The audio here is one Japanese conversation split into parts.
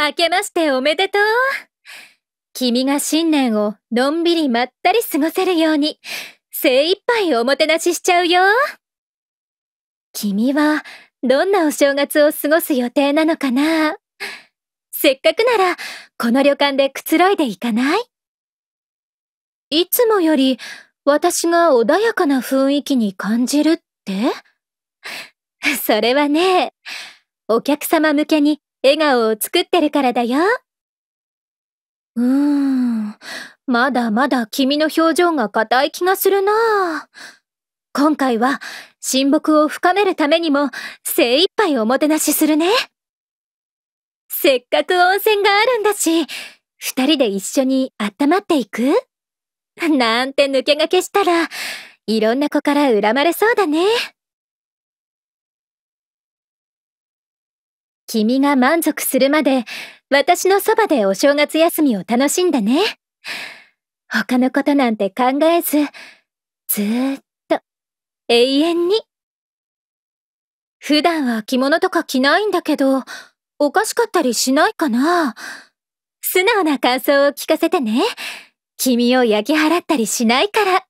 明けましておめでとう。君が新年をのんびりまったり過ごせるように、精一杯おもてなししちゃうよ。君は、どんなお正月を過ごす予定なのかなせっかくなら、この旅館でくつろいでいかない？いつもより、私が穏やかな雰囲気に感じるって？それはね、お客様向けに笑顔を作ってるからだよ。うーん、まだまだ君の表情が硬い気がするな今回は親睦を深めるためにも精一杯おもてなしするね。せっかく温泉があるんだし、二人で一緒に温まっていく？なんて抜け駆けしたら、いろんな子から恨まれそうだね。君が満足するまで、私のそばでお正月休みを楽しんだね。他のことなんて考えず、ずーっと、永遠に。普段は着物とか着ないんだけど、おかしかったりしないかな素直な感想を聞かせてね。君を焼き払ったりしないから。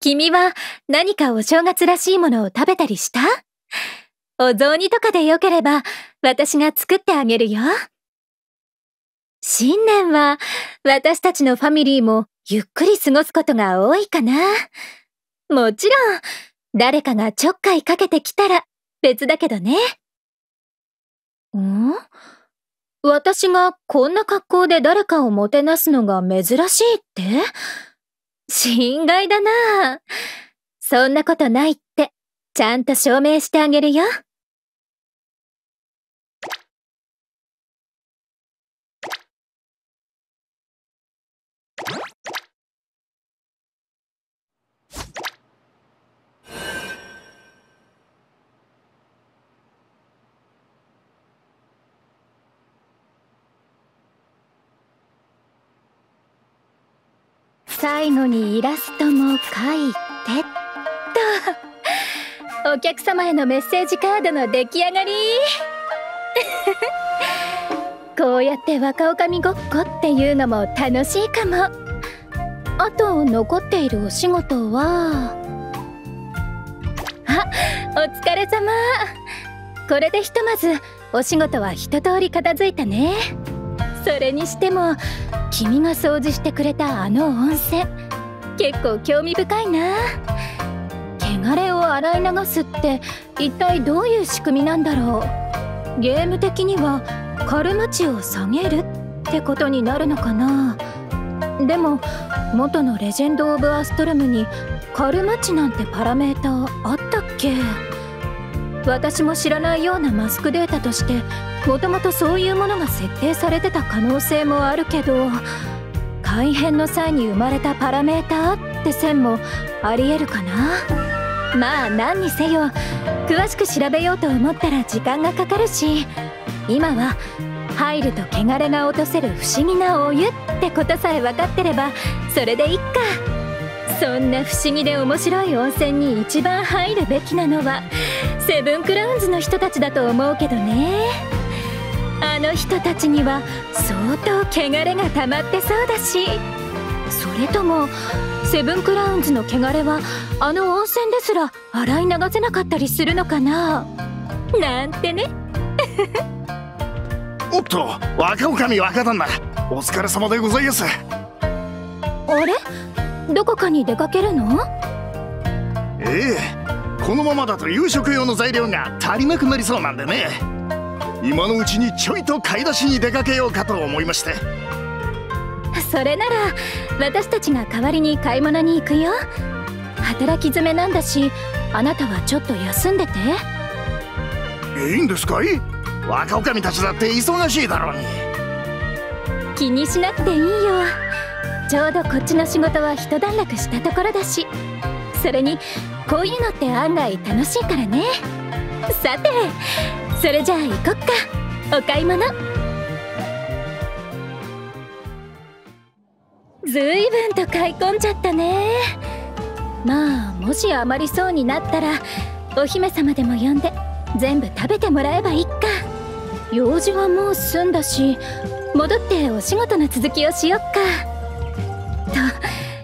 君は何かお正月らしいものを食べたりした？お雑煮とかでよければ、私が作ってあげるよ。新年は、私たちのファミリーもゆっくり過ごすことが多いかな。もちろん、誰かがちょっかいかけてきたら別だけどね。ん私がこんな格好で誰かをもてなすのが珍しいって？心外だな。そんなことないって、ちゃんと証明してあげるよ。最後にイラストも描いてと。お客様へのメッセージカードの出来上がり。こうやって若女将ごっこっていうのも楽しいかも。あと残っているお仕事は？あお疲れ様。これでひとまずお仕事は一通り片付いたね。それにしても君が掃除してくれたあの温泉。結構興味深いな。汚れを洗い流すって一体どういう仕組みなんだろう。ゲーム的にはカルマ値を下げるってことになるのかな。でも元のレジェンド・オブ・アストルムにカルマ値なんてパラメーターあったっけ。私も知らないようなマスクデータとしてもともとそういうものが設定されてた可能性もあるけど改変の際に生まれたパラメーターって線もありえるかな？まあ何にせよ詳しく調べようと思ったら時間がかかるし今は入ると汚れが落とせる不思議なお湯ってことさえ分かってればそれでいっか。そんな不思議で面白い温泉に一番入るべきなのはセブンクラウンズの人たちだと思うけどね。あの人たちには相当汚れが溜まってそうだし。それともセブンクラウンズの汚れはあの温泉ですら洗い流せなかったりするのかな？なんてね。おっと若女将若旦那。お疲れ様でございます。あれ？どこかに出かけるの？ええ。このままだと夕食用の材料が足りなくなりそうなんでね今のうちにちょいと買い出しに出かけようかと思いまして。それなら私たちが代わりに買い物に行くよ。働き詰めなんだしあなたはちょっと休んでて。いいんですかい？若女将たちだって忙しいだろうに。気にしなくていいよ。ちょうどこっちの仕事は一段落したところだし。それにこういうのって案外楽しいからね。さてそれじゃあ行こっか。お買い物。ずいぶんと買い込んじゃったね。まあもし余りそうになったらお姫様でも呼んで全部食べてもらえばいいか。用事はもう済んだし戻ってお仕事の続きをしよっか。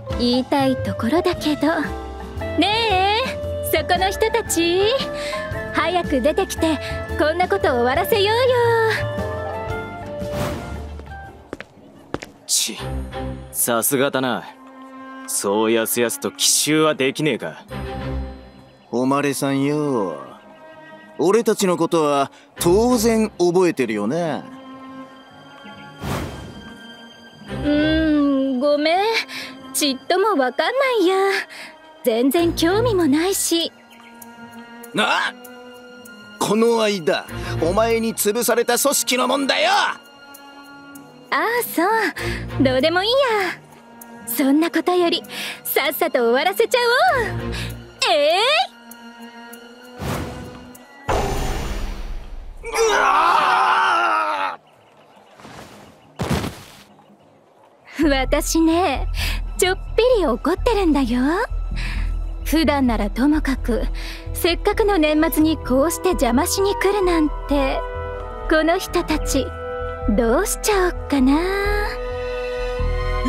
と言いたいところだけど。ねえそこの人たち。早く出てきてこんなこと終わらせようよ。ちさすがだな。そうやすやすと奇襲はできねえか。誉さんよ。俺たちのことは当然覚えてるよなうーんごめん。ちっともわかんないや。全然興味もないし。なこの間お前に潰された組織のもんだよああそう。どうでもいいや。そんなことよりさっさと終わらせちゃおう。ええー、私ねちょっぴり怒ってるんだよ普段ならともかくせっかくの年末にこうして邪魔しに来るなんてこの人たちどうしちゃおっかな。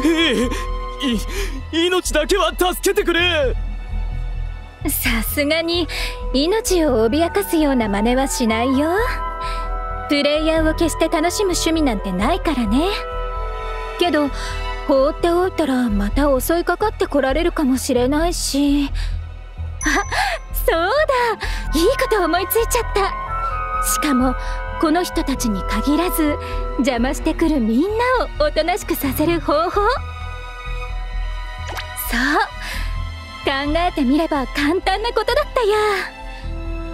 ええ命だけは助けてくれ。さすがに命を脅かすような真似はしないよ。プレイヤーを決して楽しむ趣味なんてないからね。けど放っておいたらまた襲いかかってこられるかもしれないし。あ そうだいいこと思いついちゃった。しかもこの人たちに限らず邪魔してくるみんなをおとなしくさせる方法。そう。考えてみれば簡単なことだったや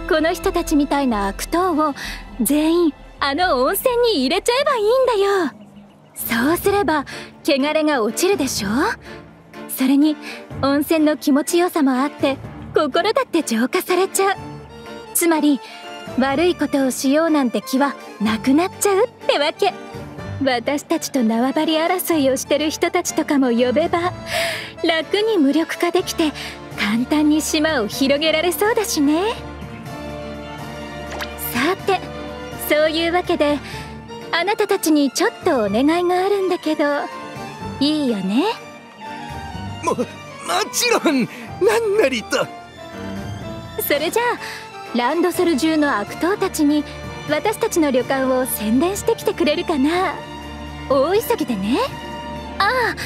この人たちみたいな悪党を全員あの温泉に入れちゃえばいいんだよ。そうすれば汚れが落ちるでしょそれに温泉の気持ちよさもあって心だって浄化されちゃう。つまり悪いことをしようなんて気はなくなっちゃうってわけ。私たちと縄張り争いをしてる人たちとかも呼べば楽に無力化できて簡単に島を広げられそうだしね。さてそういうわけであなたたちにちょっとお願いがあるんだけどいいよね？ももちろん何なりと。それじゃあランドソル中の悪党たちに私たちの旅館を宣伝してきてくれるかな？大急ぎでね。ああ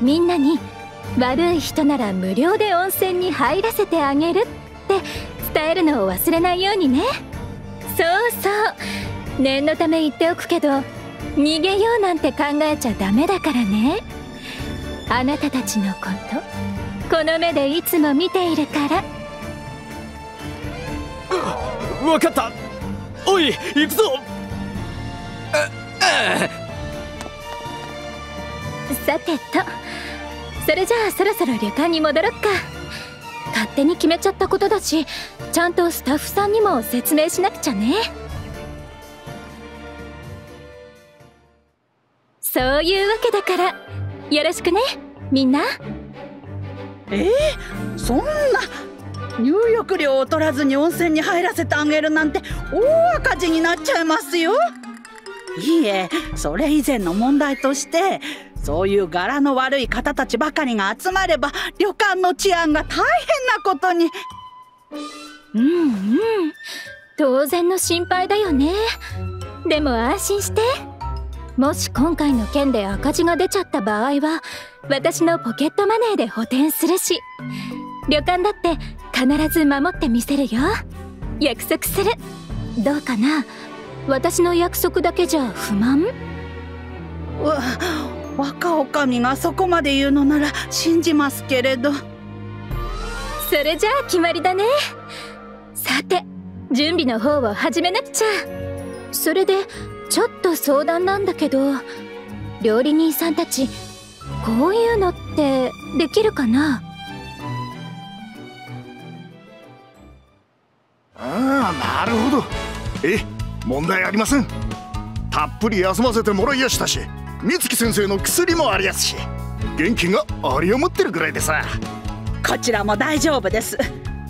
みんなに悪い人なら無料で温泉に入らせてあげるって伝えるのを忘れないようにね。そうそう念のため言っておくけど逃げようなんて考えちゃダメだからね。あなたたちのことこの目でいつも見ているから。分かった。おい行くぞ。さてとそれじゃあそろそろ旅館に戻ろっか。勝手に決めちゃったことだしちゃんとスタッフさんにも説明しなくちゃねそういうわけだから。よろしくねみんな。えー、そんな。入浴料を取らずに温泉に入らせてあげるなんて大赤字になっちゃいますよ。いいえそれ以前の問題としてそういう柄の悪い方たちばかりが集まれば旅館の治安が大変なことに。うんうん。当然の心配だよね。でも安心してもし今回の件で赤字が出ちゃった場合は私のポケットマネーで補填するし。旅館だって必ず守ってみせるよ。約束する。どうかな？私の約束だけじゃ不満？わ若女将がそこまで言うのなら信じますけれど。それじゃあ決まりだね。さて準備の方を始めなくちゃ。それでちょっと相談なんだけど料理人さんたちこういうのってできるかな？ああなるほど。え問題ありません。たっぷり休ませてもらいやしたし美月先生の薬もありやすし元気があり余ってるぐらいでさ。こちらも大丈夫です。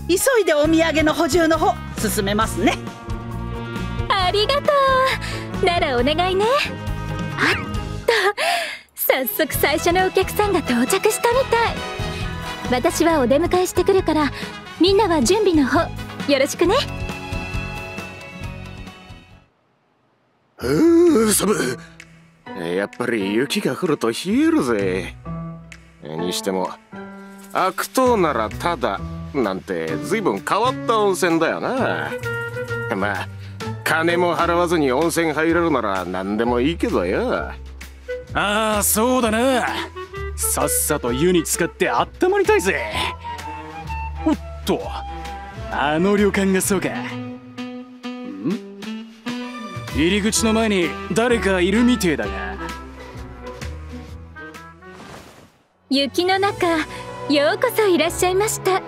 急いでお土産の補充の方進めますね。ありがとうならお願いね。あっと早速最初のお客さんが到着したみたい。私はお出迎えしてくるからみんなは準備の方よろしくね。うー寒やっぱり雪が降ると冷えるぜ。にしても悪党ならただなんて随分変わった温泉だよな。まあ金も払わずに温泉入れるなら何でもいいけどよ。ああそうだな。さっさと湯に浸かってあったまりたいぜ。おっとあの旅館がそうか。ん？入り口の前に誰かいるみてえだが。雪の中ようこそいらっしゃいました。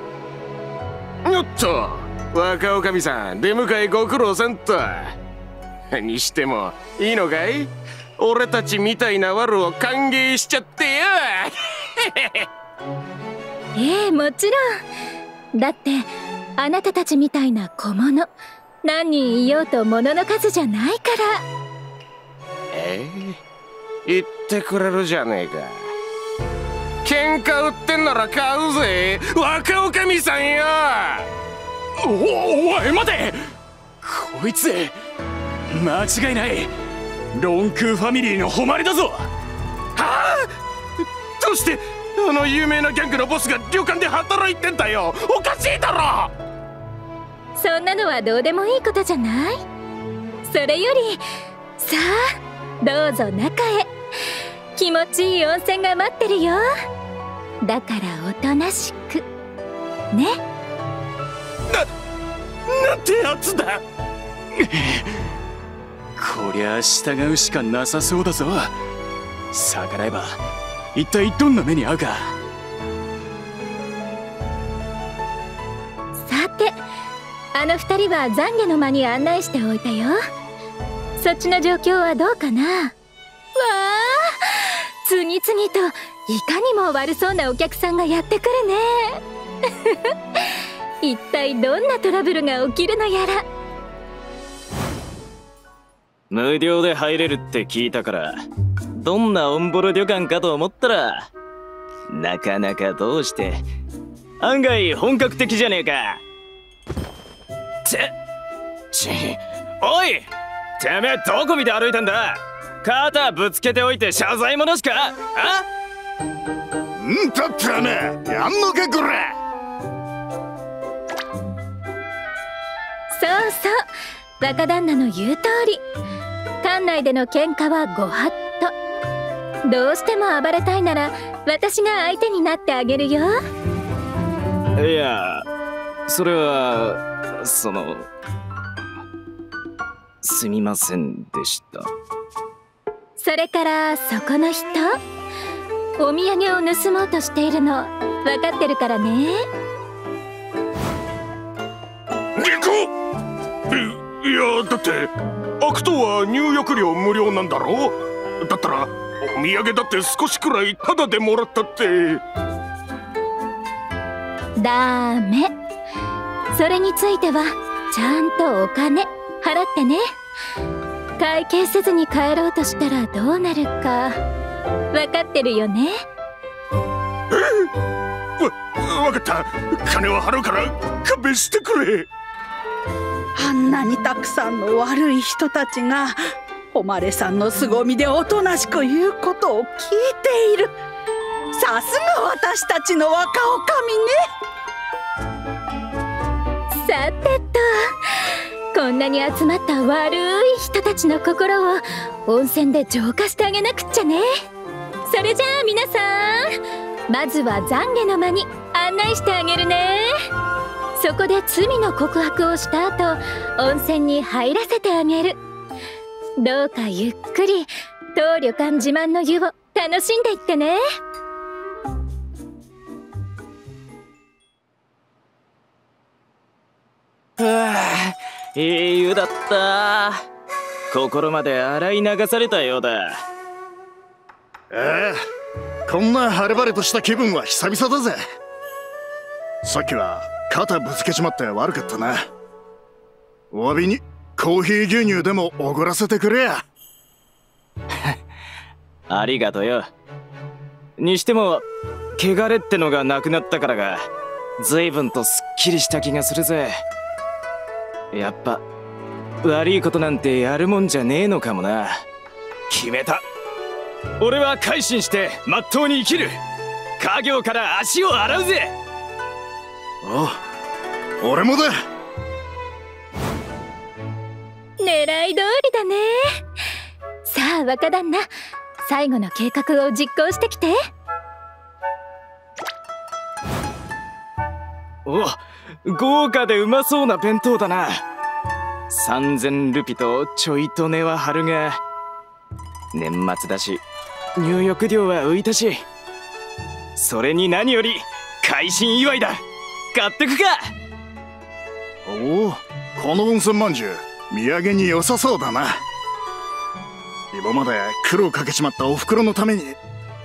よっと若女将さん出迎えご苦労さんと。にしてもいいのかい？俺たちみたいなワルを歓迎しちゃってよ。ええもちろん。だってあなたたちみたいな小物何人いようと物の数じゃないから。ええ言ってくれるじゃねえか。喧嘩売ってんなら買うぜ。若女将さんよおおい待て。こいつ間違いないロンクーファミリーの誉れだぞ。はあ！どうしてあの有名なギャングのボスが旅館で働いてんだよ。おかしいだろ！そんなのはどうでもいいことじゃない？それよりさあどうぞ中へ。気持ちいい温泉が待ってるよ。だからおとなしく。ね？っなんてやつだ。こりゃ従うしかなさそうだぞ。逆らえば一体どんな目に遭うか。さてあの二人は懺悔の間に案内しておいたよ。そっちの状況はどうかな？わあ次々といかにも悪そうなお客さんがやってくるね一体どんなトラブルが起きるのやら。無料で入れるって聞いたからどんなオンボロ旅館かと思ったらなかなかどうして案外本格的じゃねえか。ちちおいてめえどこ見て歩いてんだ。肩ぶつけておいて謝罪もなしかあ？んたってめえやんのかこらそうそう。若旦那の言う通り。館内での喧嘩はご法度。どうしても暴れたいなら私が相手になってあげるよ。いやそれはそのすみませんでした。それからそこの人。お土産を盗もうとしているの分かってるからね。ニコいいやだって悪党は入浴料無料なんだろ？だったらお土産だって少しくらいタダでもらったって。ダメ。それについてはちゃんとお金払ってね。会計せずに帰ろうとしたらどうなるか分かってるよね？わ分かった。金は払うから勘弁してくれあんなにたくさんの悪い人たちが誉さんの凄みでおとなしく言うことを聞いている。さすが私たちの若女将ね。さてとこんなに集まった悪い人たちの心を温泉で浄化してあげなくっちゃね。それじゃあ皆さんまずは懺悔の間に案内してあげるね。そこで罪の告白をした後温泉に入らせてあげる。どうかゆっくり当旅館自慢の湯を楽しんでいってね。はあいい湯だった。心まで洗い流されたようだ。ああこんな晴れ晴れとした気分は久々だぜ。さっきは肩ぶつけちまって悪かったな。お詫びにコーヒー牛乳でもおごらせてくれや。ありがとよ。にしても汚れってのがなくなったからが随分とすっきりした気がするぜ。やっぱ悪いことなんてやるもんじゃねえのかもな。決めた。俺は改心してまっとうに生きる。家業から足を洗うぜ。お俺もだ。狙い通りだね。さあ若旦那最後の計画を実行してきて。お豪華でうまそうな弁当だな。3000ルピとちょいと値は張るが年末だし入浴料は浮いたしそれに何より会心祝いだ買ってくか。おおこの温泉まんじゅう土産に良さそうだな。今まで苦労かけちまったおふくろのために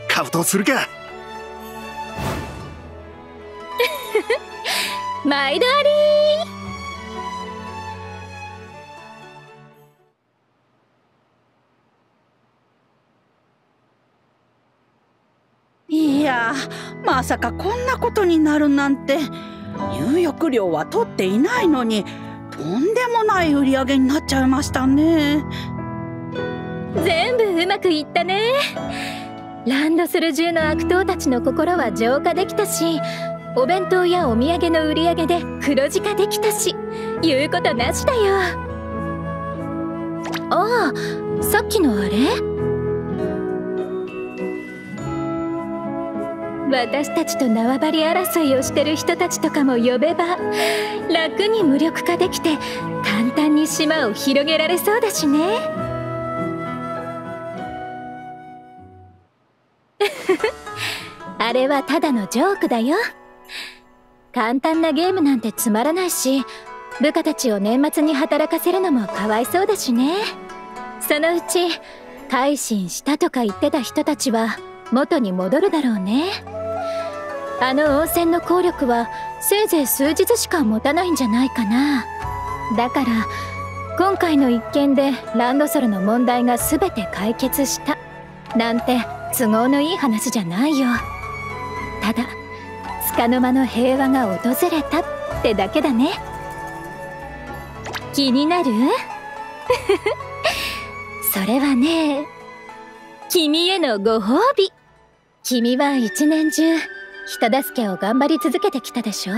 買うとするか。毎度あり。いやまさかこんなことになるなんて入浴料は取っていないのにとんでもない売り上げになっちゃいましたね。全部うまくいったね。ランドセル中の悪党たちの心は浄化できたしお弁当やお土産の売り上げで黒字化できたし言うことなしだよ。ああさっきのあれ？私たちと縄張り争いをしてる人たちとかも呼べば楽に無力化できて簡単に島を広げられそうだしね。あれはただのジョークだよ。簡単なゲームなんてつまらないし部下たちを年末に働かせるのもかわいそうだしね。そのうち改心したとか言ってた人たちは元に戻るだろうね。あの温泉の効力はせいぜい数日しか持たないんじゃないかな。だから今回の一件でランドソルの問題が全て解決した。なんて都合のいい話じゃないよ。ただ束の間の平和が訪れたってだけだね。気になる？それはね君へのご褒美。君は一年中人助けを頑張り続けてきたでしょ？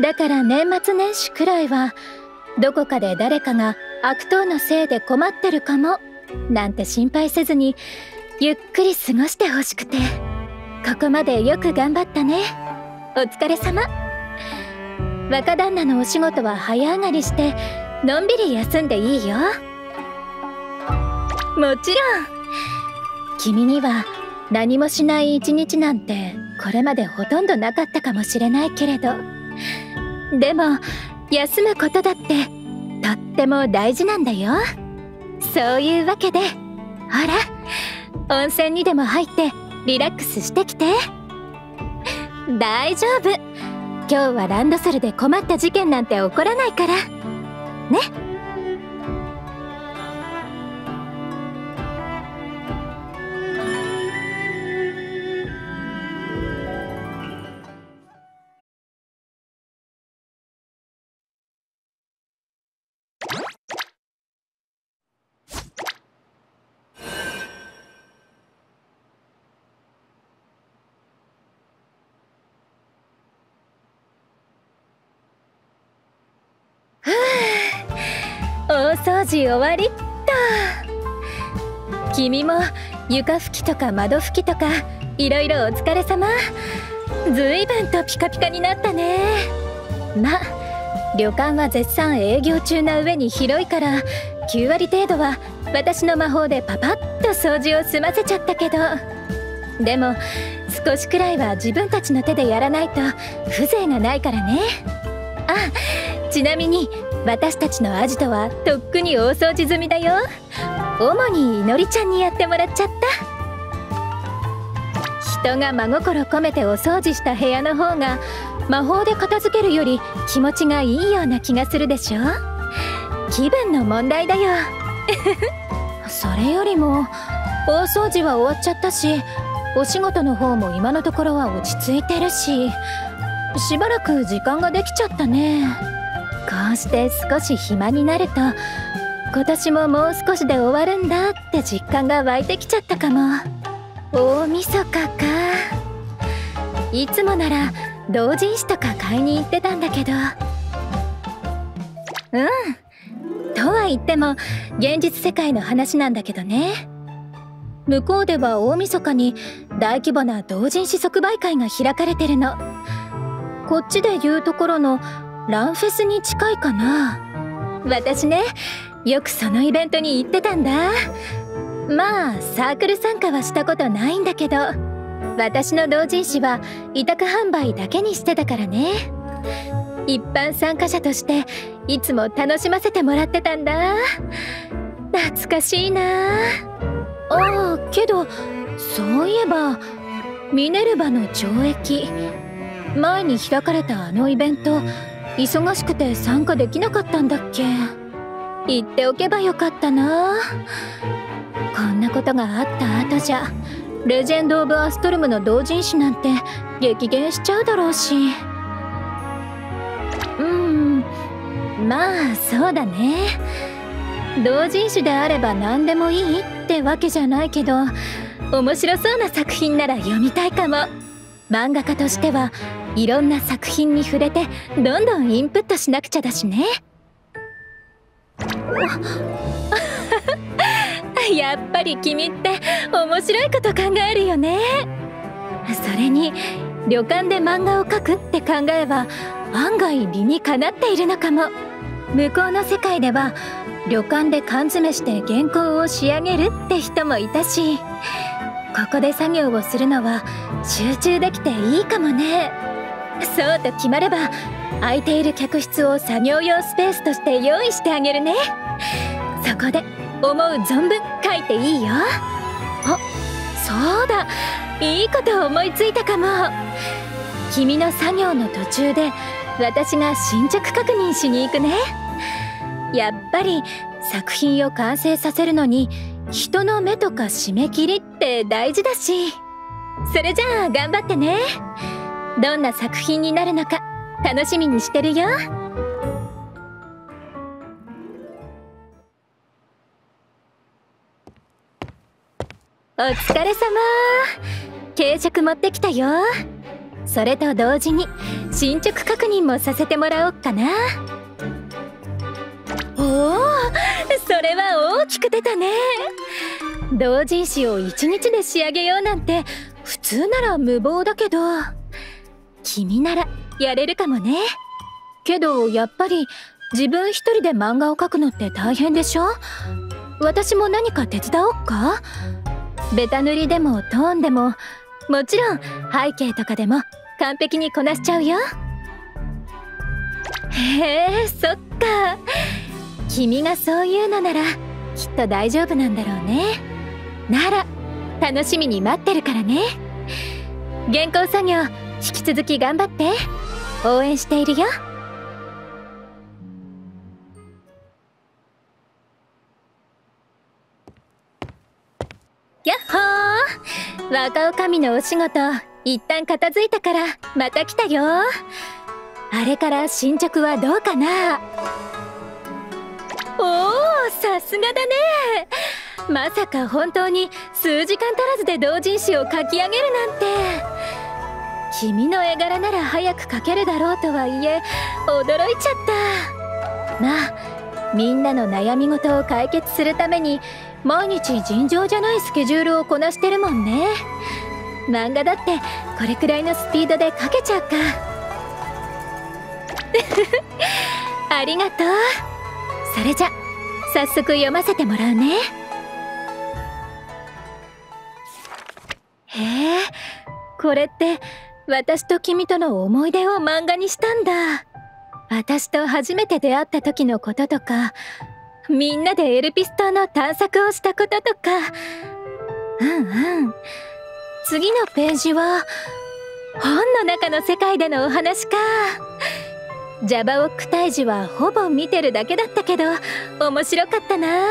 だから年末年始くらいはどこかで誰かが悪党のせいで困ってるかもなんて心配せずにゆっくり過ごしてほしくて。ここまでよく頑張ったね。お疲れ様。若旦那のお仕事は早上がりしてのんびり休んでいいよ。もちろん。君には何もしない一日なんてこれまでほとんどなかったかもしれないけれど。でも休むことだってとっても大事なんだよ。そういうわけで。ほら温泉にでも入ってリラックスしてきて。大丈夫。今日はランドセルで困った事件なんて起こらないから。ね。大掃除終わりっと。君も床拭きとか窓拭きとかいろいろお疲れ様。ずいぶんとピカピカになったね。ま旅館は絶賛営業中な上に広いから9割程度は私の魔法でパパッと掃除を済ませちゃったけど。でも少しくらいは自分たちの手でやらないと風情がないからね。あちなみに私たちのアジトはとっくに大掃除済みだよ。主にいのりちゃんにやってもらっちゃった。人が真心込めてお掃除した部屋の方が魔法で片付けるより気持ちがいいような気がするでしょ。気分の問題だよ。それよりも大掃除は終わっちゃったしお仕事の方も今のところは落ち着いてるししばらく時間ができちゃったね。こうして少し暇になると今年ももう少しで終わるんだって実感が湧いてきちゃったかも。大晦日か。いつもなら同人誌とか買いに行ってたんだけど。うん。とは言っても現実世界の話なんだけどね。向こうでは大晦日に大規模な同人誌即売会が開かれてるの。こっちで言うところのランフェスに近いかな？私ねよくそのイベントに行ってたんだ。まあサークル参加はしたことないんだけど私の同人誌は委託販売だけにしてたからね。一般参加者としていつも楽しませてもらってたんだ。懐かしいな。ああけどそういえばミネルヴァの懲役前に開かれたあのイベント忙しくて参加できなかったんだっけ。言っておけばよかったな。こんなことがあった後じゃレジェンド・オブ・アストルムの同人誌なんて激減しちゃうだろうし。うん。まあそうだね。同人誌であれば何でもいいってわけじゃないけど面白そうな作品なら読みたいかも。漫画家としてはいろんな作品に触れてどんどんインプットしなくちゃだしね。やっぱり君って面白いこと考えるよね。それに旅館で漫画を描くって考えは案外理にかなっているのかも。向こうの世界では旅館で缶詰して原稿を仕上げるって人もいたしここで作業をするのは集中できていいかもね。そうと決まれば空いている客室を作業用スペースとして用意してあげるね。そこで思う存分書いていいよ。あそうだ。いいこと思いついたかも。君の作業の途中で私が進捗確認しに行くね。やっぱり作品を完成させるのに人の目とか締め切りって大事だし。それじゃあ頑張ってね。どんな作品になるのか楽しみにしてるよ。お疲れ様。軽食持ってきたよ。それと同時に進捗確認もさせてもらおっかな。おおそれは大きく出たね。同人誌を一日で仕上げようなんて普通なら無謀だけど。君ならやれるかもね。けどやっぱり自分一人で漫画を描くのって大変でしょ？私も何か手伝おっか？ベタ塗りでもトーンでも。もちろん背景とかでも完璧にこなしちゃうよ。へえそっか。君がそう言うのならきっと大丈夫なんだろうね。なら楽しみに待ってるからね。原稿作業引き続き頑張って。応援しているよ。やっほー。若女将のお仕事一旦片付いたからまた来たよ。あれから進捗はどうかな。おおさすがだね。まさか本当に数時間足らずで同人誌を書き上げるなんて。君の絵柄なら早く描けるだろうとはいえ驚いちゃった。まあみんなの悩み事を解決するために毎日尋常じゃないスケジュールをこなしてるもんね。漫画だってこれくらいのスピードで描けちゃうか。ありがとう。それじゃ早速読ませてもらうね。へえこれって私と君との思い出を漫画にしたんだ。私と初めて出会った時のこととかみんなでエルピス島の探索をしたこととか。うんうん。次のページは本の中の世界でのお話か。ジャバオック退治はほぼ見てるだけだったけど面白かったな。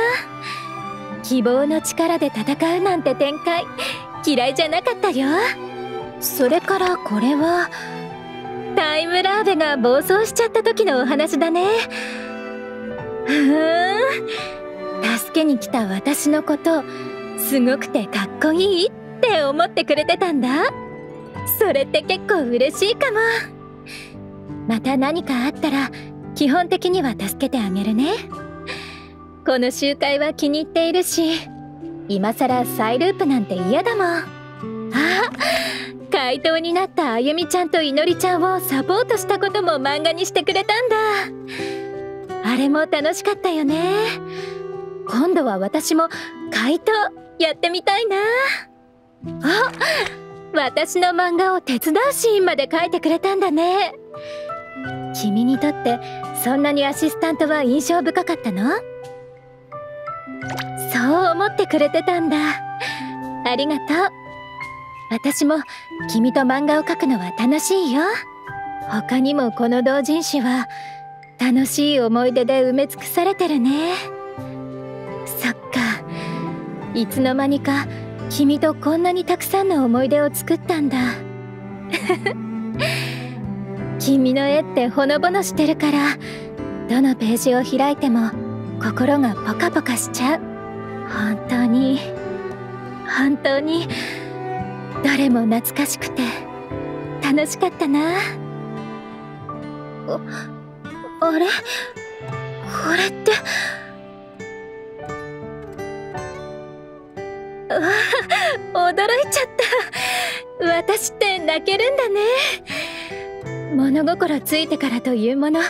希望の力で戦うなんて展開嫌いじゃなかったよ。それからこれは？タイムラーベが暴走しちゃった時のお話だね。ふん。助けに来た私のことすごくてかっこいいって思ってくれてたんだ。それって結構嬉しいかも。また何かあったら基本的には助けてあげるね。この集会は気に入っているし今さらサイループなんて嫌だもん。あ怪盗になったあゆみちゃんといのりちゃんをサポートしたことも漫画にしてくれたんだ。あれも楽しかったよね。今度は私も怪盗やってみたいな。あ私の漫画を手伝うシーンまで描いてくれたんだね。君にとってそんなにアシスタントは印象深かったの？そう思ってくれてたんだ。ありがとう。私も君と漫画を描くのは楽しいよ。他にもこの同人誌は楽しい思い出で埋め尽くされてるね。そっか。いつの間にか君とこんなにたくさんの思い出を作ったんだ。君の絵ってほのぼのしてるからどのページを開いても心がポカポカしちゃう。本当に。本当に。どれも懐かしくて楽しかったな。ああれ？これって？わあ驚いちゃった。私って泣けるんだね。物心ついてからというもの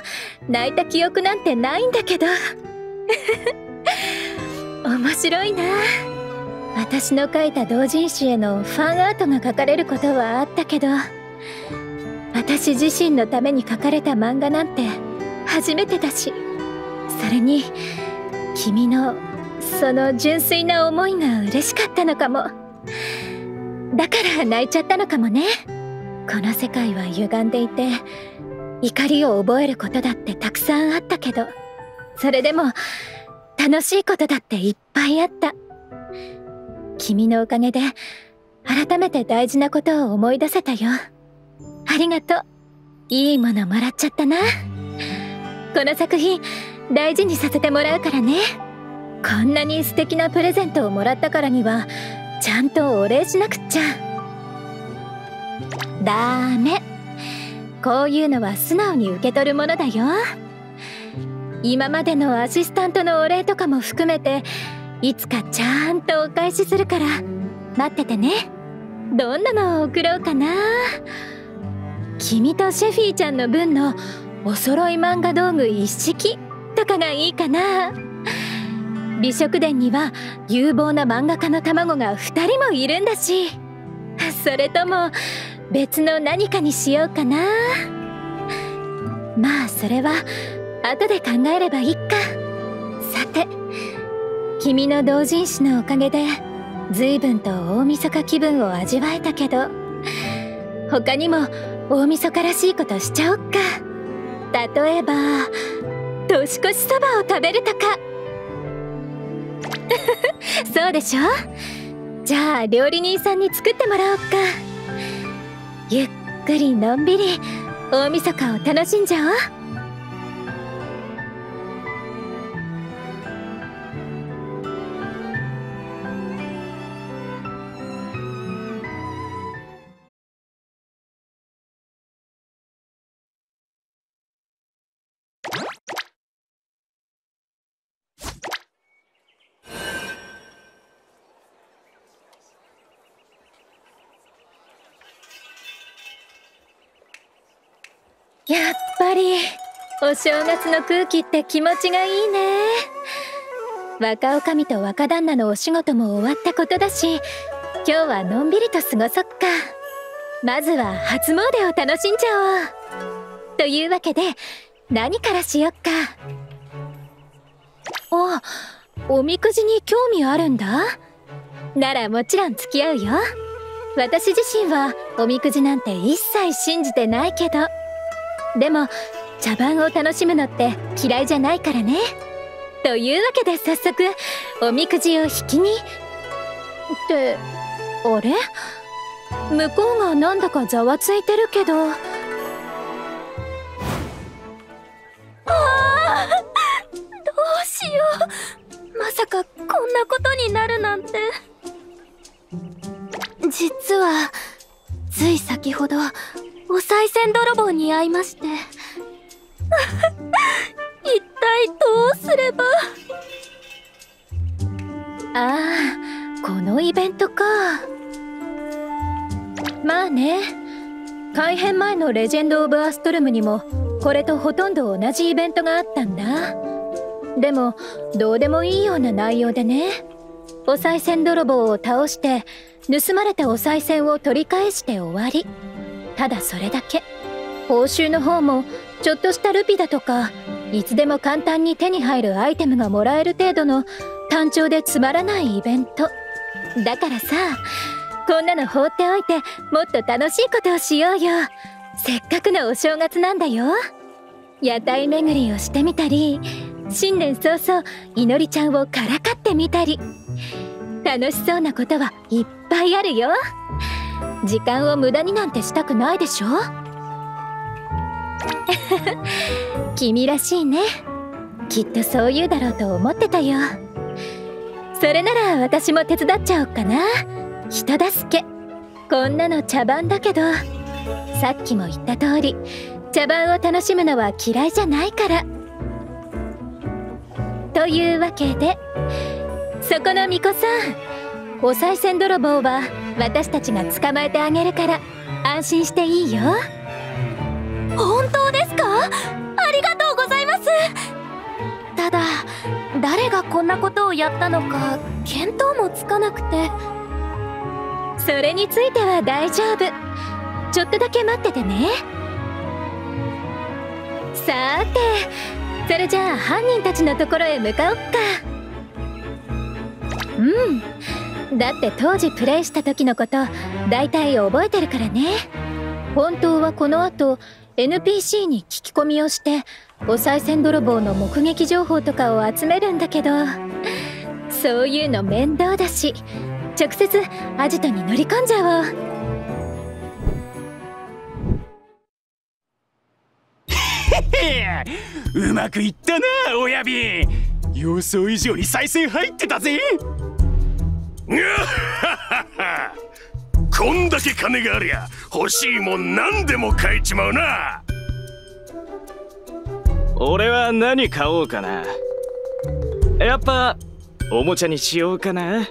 泣いた記憶なんてないんだけど。面白いな。私の描いた同人誌へのファンアートが描かれることはあったけど私自身のために描かれた漫画なんて初めてだしそれに君のその純粋な思いが嬉しかったのかも。だから泣いちゃったのかもね。この世界は歪んでいて怒りを覚えることだってたくさんあったけどそれでも楽しいことだっていっぱいあった。君のおかげで改めて大事なことを思い出せたよ。ありがとう。いいものもらっちゃったな。この作品大事にさせてもらうからね。こんなに素敵なプレゼントをもらったからにはちゃんとお礼しなくっちゃ。ダメ。こういうのは素直に受け取るものだよ。今までのアシスタントのお礼とかも含めていつかちゃんとお返しするから待っててね。どんなのを送ろうかな。君とシェフィーちゃんの分のお揃い漫画道具一式とかがいいかな。美食殿には有望な漫画家の卵が2人もいるんだしそれとも別の何かにしようかな。まあそれは後で考えればいいか。さて君の同人誌のおかげで随分と大晦日気分を味わえたけど他にも大晦日らしいことしちゃおっか。例えば年越しそばを食べるとか。そうでしょ？じゃあ料理人さんに作ってもらおうか。ゆっくりのんびり大晦日を楽しんじゃおう。やっぱりお正月の空気って気持ちがいいね。若女将と若旦那のお仕事も終わったことだし今日はのんびりと過ごそっか。まずは初詣を楽しんじゃおう。というわけで何からしよっか。あおみくじに興味あるんだ？ならもちろん付き合うよ。私自身はおみくじなんて一切信じてないけど。でも茶番を楽しむのって嫌いじゃないからね。というわけで早速おみくじを引きに。ってあれ？向こうがなんだかざわついてるけど。ああどうしよう。まさかこんなことになるなんて。実はつい先ほどお賽銭泥棒に会いまして。一体どうすれば。ああこのイベントか。まあね。改編前のレジェンド・オブ・アストルムにもこれとほとんど同じイベントがあったんだ。でもどうでもいいような内容でね。お賽銭泥棒を倒して盗まれたお賽銭を取り返して終わり。ただそれだけ。報酬の方もちょっとしたルピだとかいつでも簡単に手に入るアイテムがもらえる程度の単調でつまらないイベント。だからさこんなの放っておいてもっと楽しいことをしようよ。せっかくのお正月なんだよ。屋台巡りをしてみたり新年早々いのりちゃんをからかってみたり。楽しそうなことはいっぱいあるよ。時間を無駄になんてしたくないでしょ？君らしいね。きっとそう言うだろうと思ってたよ。それなら私も手伝っちゃおうかな。人助け。こんなの茶番だけど。さっきも言った通り。茶番を楽しむのは嫌いじゃないから。というわけでそこの巫女さんお賽銭泥棒は私たちが捕まえてあげるから安心していいよ。本当ですか？ありがとうございます。ただ誰がこんなことをやったのか見当もつかなくて。それについては大丈夫。ちょっとだけ待っててね。さてそれじゃあ犯人たちのところへ向かおっか。うん。だって当時プレイした時のこと大体覚えてるからね。本当はこの後 NPC に聞き込みをしてお賽銭泥棒の目撃情報とかを集めるんだけど。そういうの面倒だし直接アジトに乗り込んじゃおう。うまくいったな親瓶予想以上に再生入ってたぜ。こんだけ金がありゃ欲しいもん何でも買えちまうな。俺は何買おうかな。やっぱおもちゃにしようかな。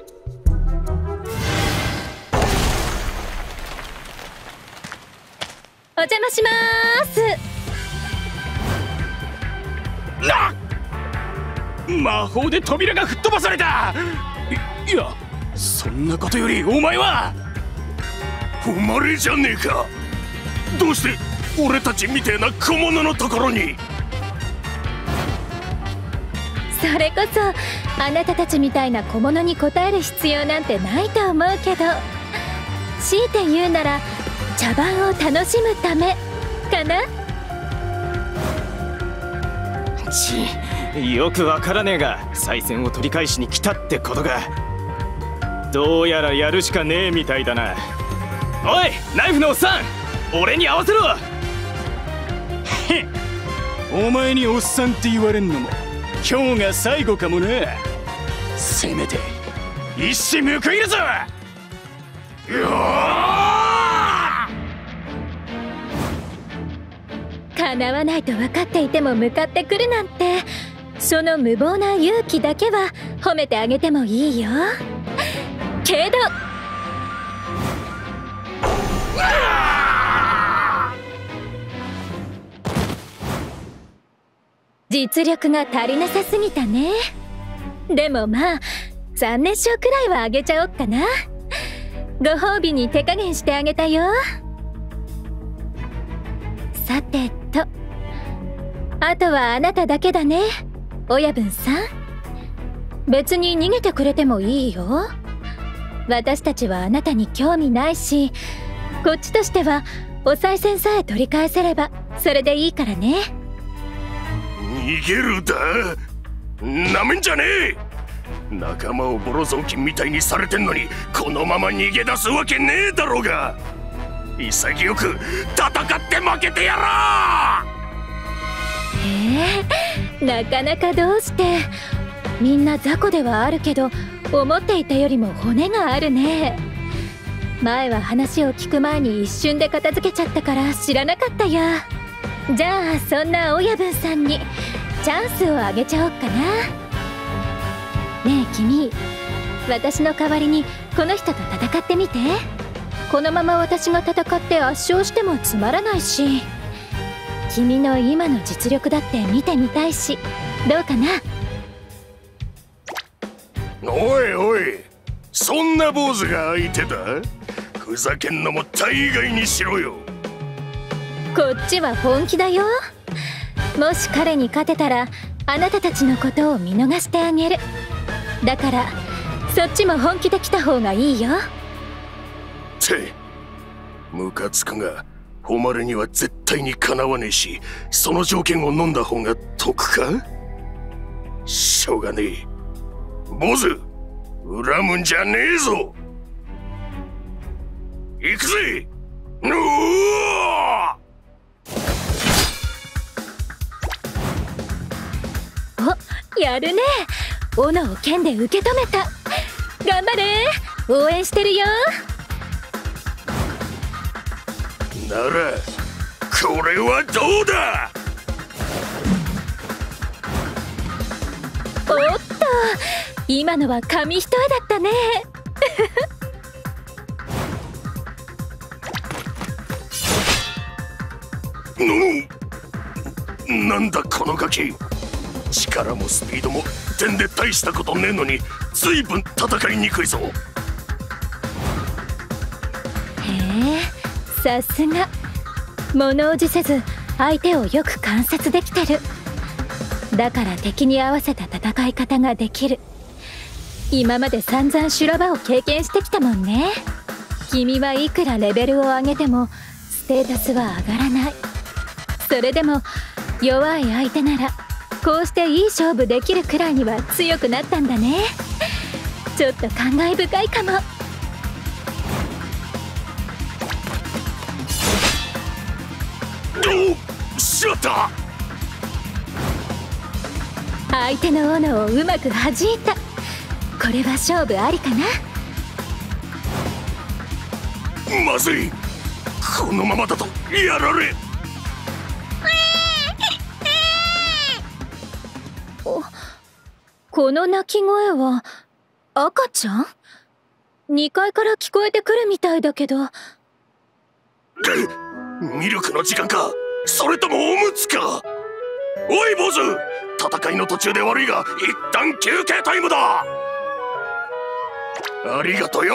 お邪魔します。魔法で扉が吹っ飛ばされた！いいやそんなことよりお前は誉れじゃねえか。どうして俺たちみてえな小物のところに？それこそあなたたちみたいな小物に応える必要なんてないと思うけど。強いて言うなら茶番を楽しむため。かな？ちよくわからねえが賽銭を取り返しに来たってことがどうやらやるしかねえみたいだな。おいナイフのおっさん俺に合わせろ。お前におっさんって言われんのも今日が最後かもな。せめて一矢報いるぞ。うわ叶わないと分かっていても向かってくるなんてその無謀な勇気だけは褒めてあげてもいいよけど実力が足りなさすぎたね。でもまあ残念賞くらいはあげちゃおっかな。ご褒美に手加減してあげたよ。さてと。あとはあなただけだね親分さん。別に逃げてくれてもいいよ。私たちはあなたに興味ないしこっちとしてはお賽銭さえ取り返せればそれでいいからね。逃げるだ？なめんじゃねえ！仲間をボロ雑巾みたいにされてんのにこのまま逃げ出すわけねえだろうが！潔く戦って負けてやらへえなかなかどうして？みんな雑魚ではあるけど思っていたよりも骨があるね。前は話を聞く前に一瞬で片付けちゃったから知らなかったやじゃあそんな親分さんにチャンスをあげちゃおっかな。ねえ君。私の代わりにこの人と戦ってみて。このまま私が戦って圧勝してもつまらないし。君の今の実力だって見てみたいし。どうかな？おいおいそんな坊主が相手だ。ふざけんのも大概にしろよ。こっちは本気だよ。もし彼に勝てたらあなたたちのことを見逃してあげる。だからそっちも本気で来た方がいいよ。ってムカつくが誉れには絶対にかなわねえしその条件を飲んだ方が得か？しょうがねえ坊主。恨むんじゃねえぞ。行くぜ。うわ。おやるね。斧を剣で受け止めた。頑張れ。応援してるよ。ならこれはどうだ。おっと今のは紙一重だったね。ん なんだこのガキ。力もスピードも点で大したことねえのに随分戦いにくいぞ。へえさすが。物おじせず相手をよく観察できてる。だから敵に合わせた戦い方ができる今まで散々修羅場を経験してきたもんね。君はいくらレベルを上げてもステータスは上がらない。それでも弱い相手ならこうしていい勝負できるくらいには強くなったんだね。ちょっと感慨深いかも。相手の斧をうまく弾いたこれは勝負ありかな？まずい。このままだとやられ。この鳴き声は赤ちゃん ?2 階から聞こえてくるみたいだけど。ミルクの時間か。それともおむつか。おい坊主。戦いの途中で悪いが一旦休憩タイムだありがとよ。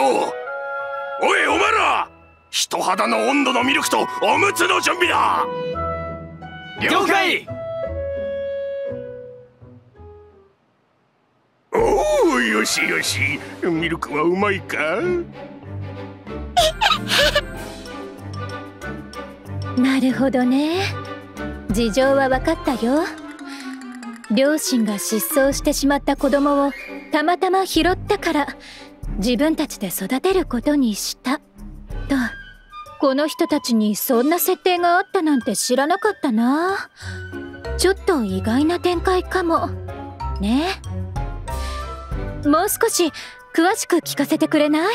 おいお前ら。人肌の温度のミルクとおむつの準備だ。了解。おおよしよし。ミルクはうまいか？なるほどね。事情は分かったよ。両親が失踪してしまった子供をたまたま拾ったから。自分たちで育てることにした。とこの人たちにそんな設定があったなんて知らなかったな。ちょっと意外な展開かも。ね。もう少し詳しく聞かせてくれない？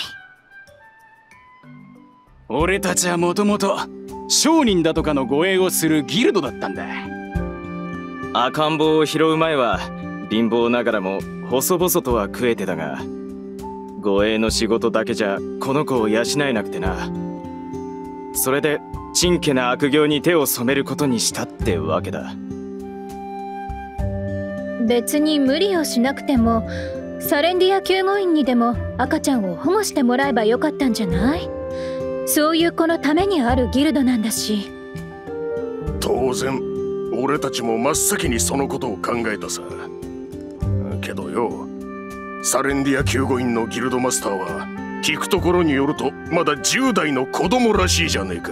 俺たちはもともと商人だとかの護衛をするギルドだったんだ。赤ん坊を拾う前は貧乏ながらも細々とは食えてたが護衛の仕事だけじゃこの子を養えなくてな。それでちんけな悪行に手を染めることにしたってわけだ。別に無理をしなくてもサレンディア救護員にでも赤ちゃんを保護してもらえばよかったんじゃない？そういう子のためにあるギルドなんだし。当然俺たちも真っ先にそのことを考えたさ。けどよサレンディア救護員のギルドマスターは聞くところによるとまだ10代の子供らしいじゃねえか。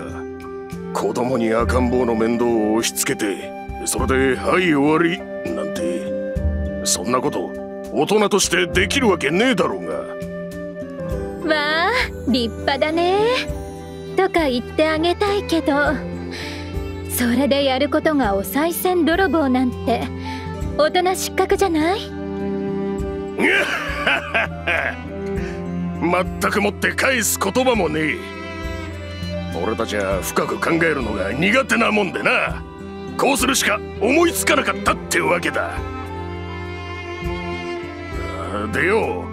子供に赤ん坊の面倒を押し付けてそれで「はい終わり」なんて。そんなこと大人としてできるわけねえだろうが。わあ立派だね。とか言ってあげたいけどそれでやることがお賽銭泥棒なんて大人失格じゃない？全くもって返す言葉もねえ。俺たちは深く考えるのが苦手なもんでな。こうするしか思いつかなかったってわけだ。でよ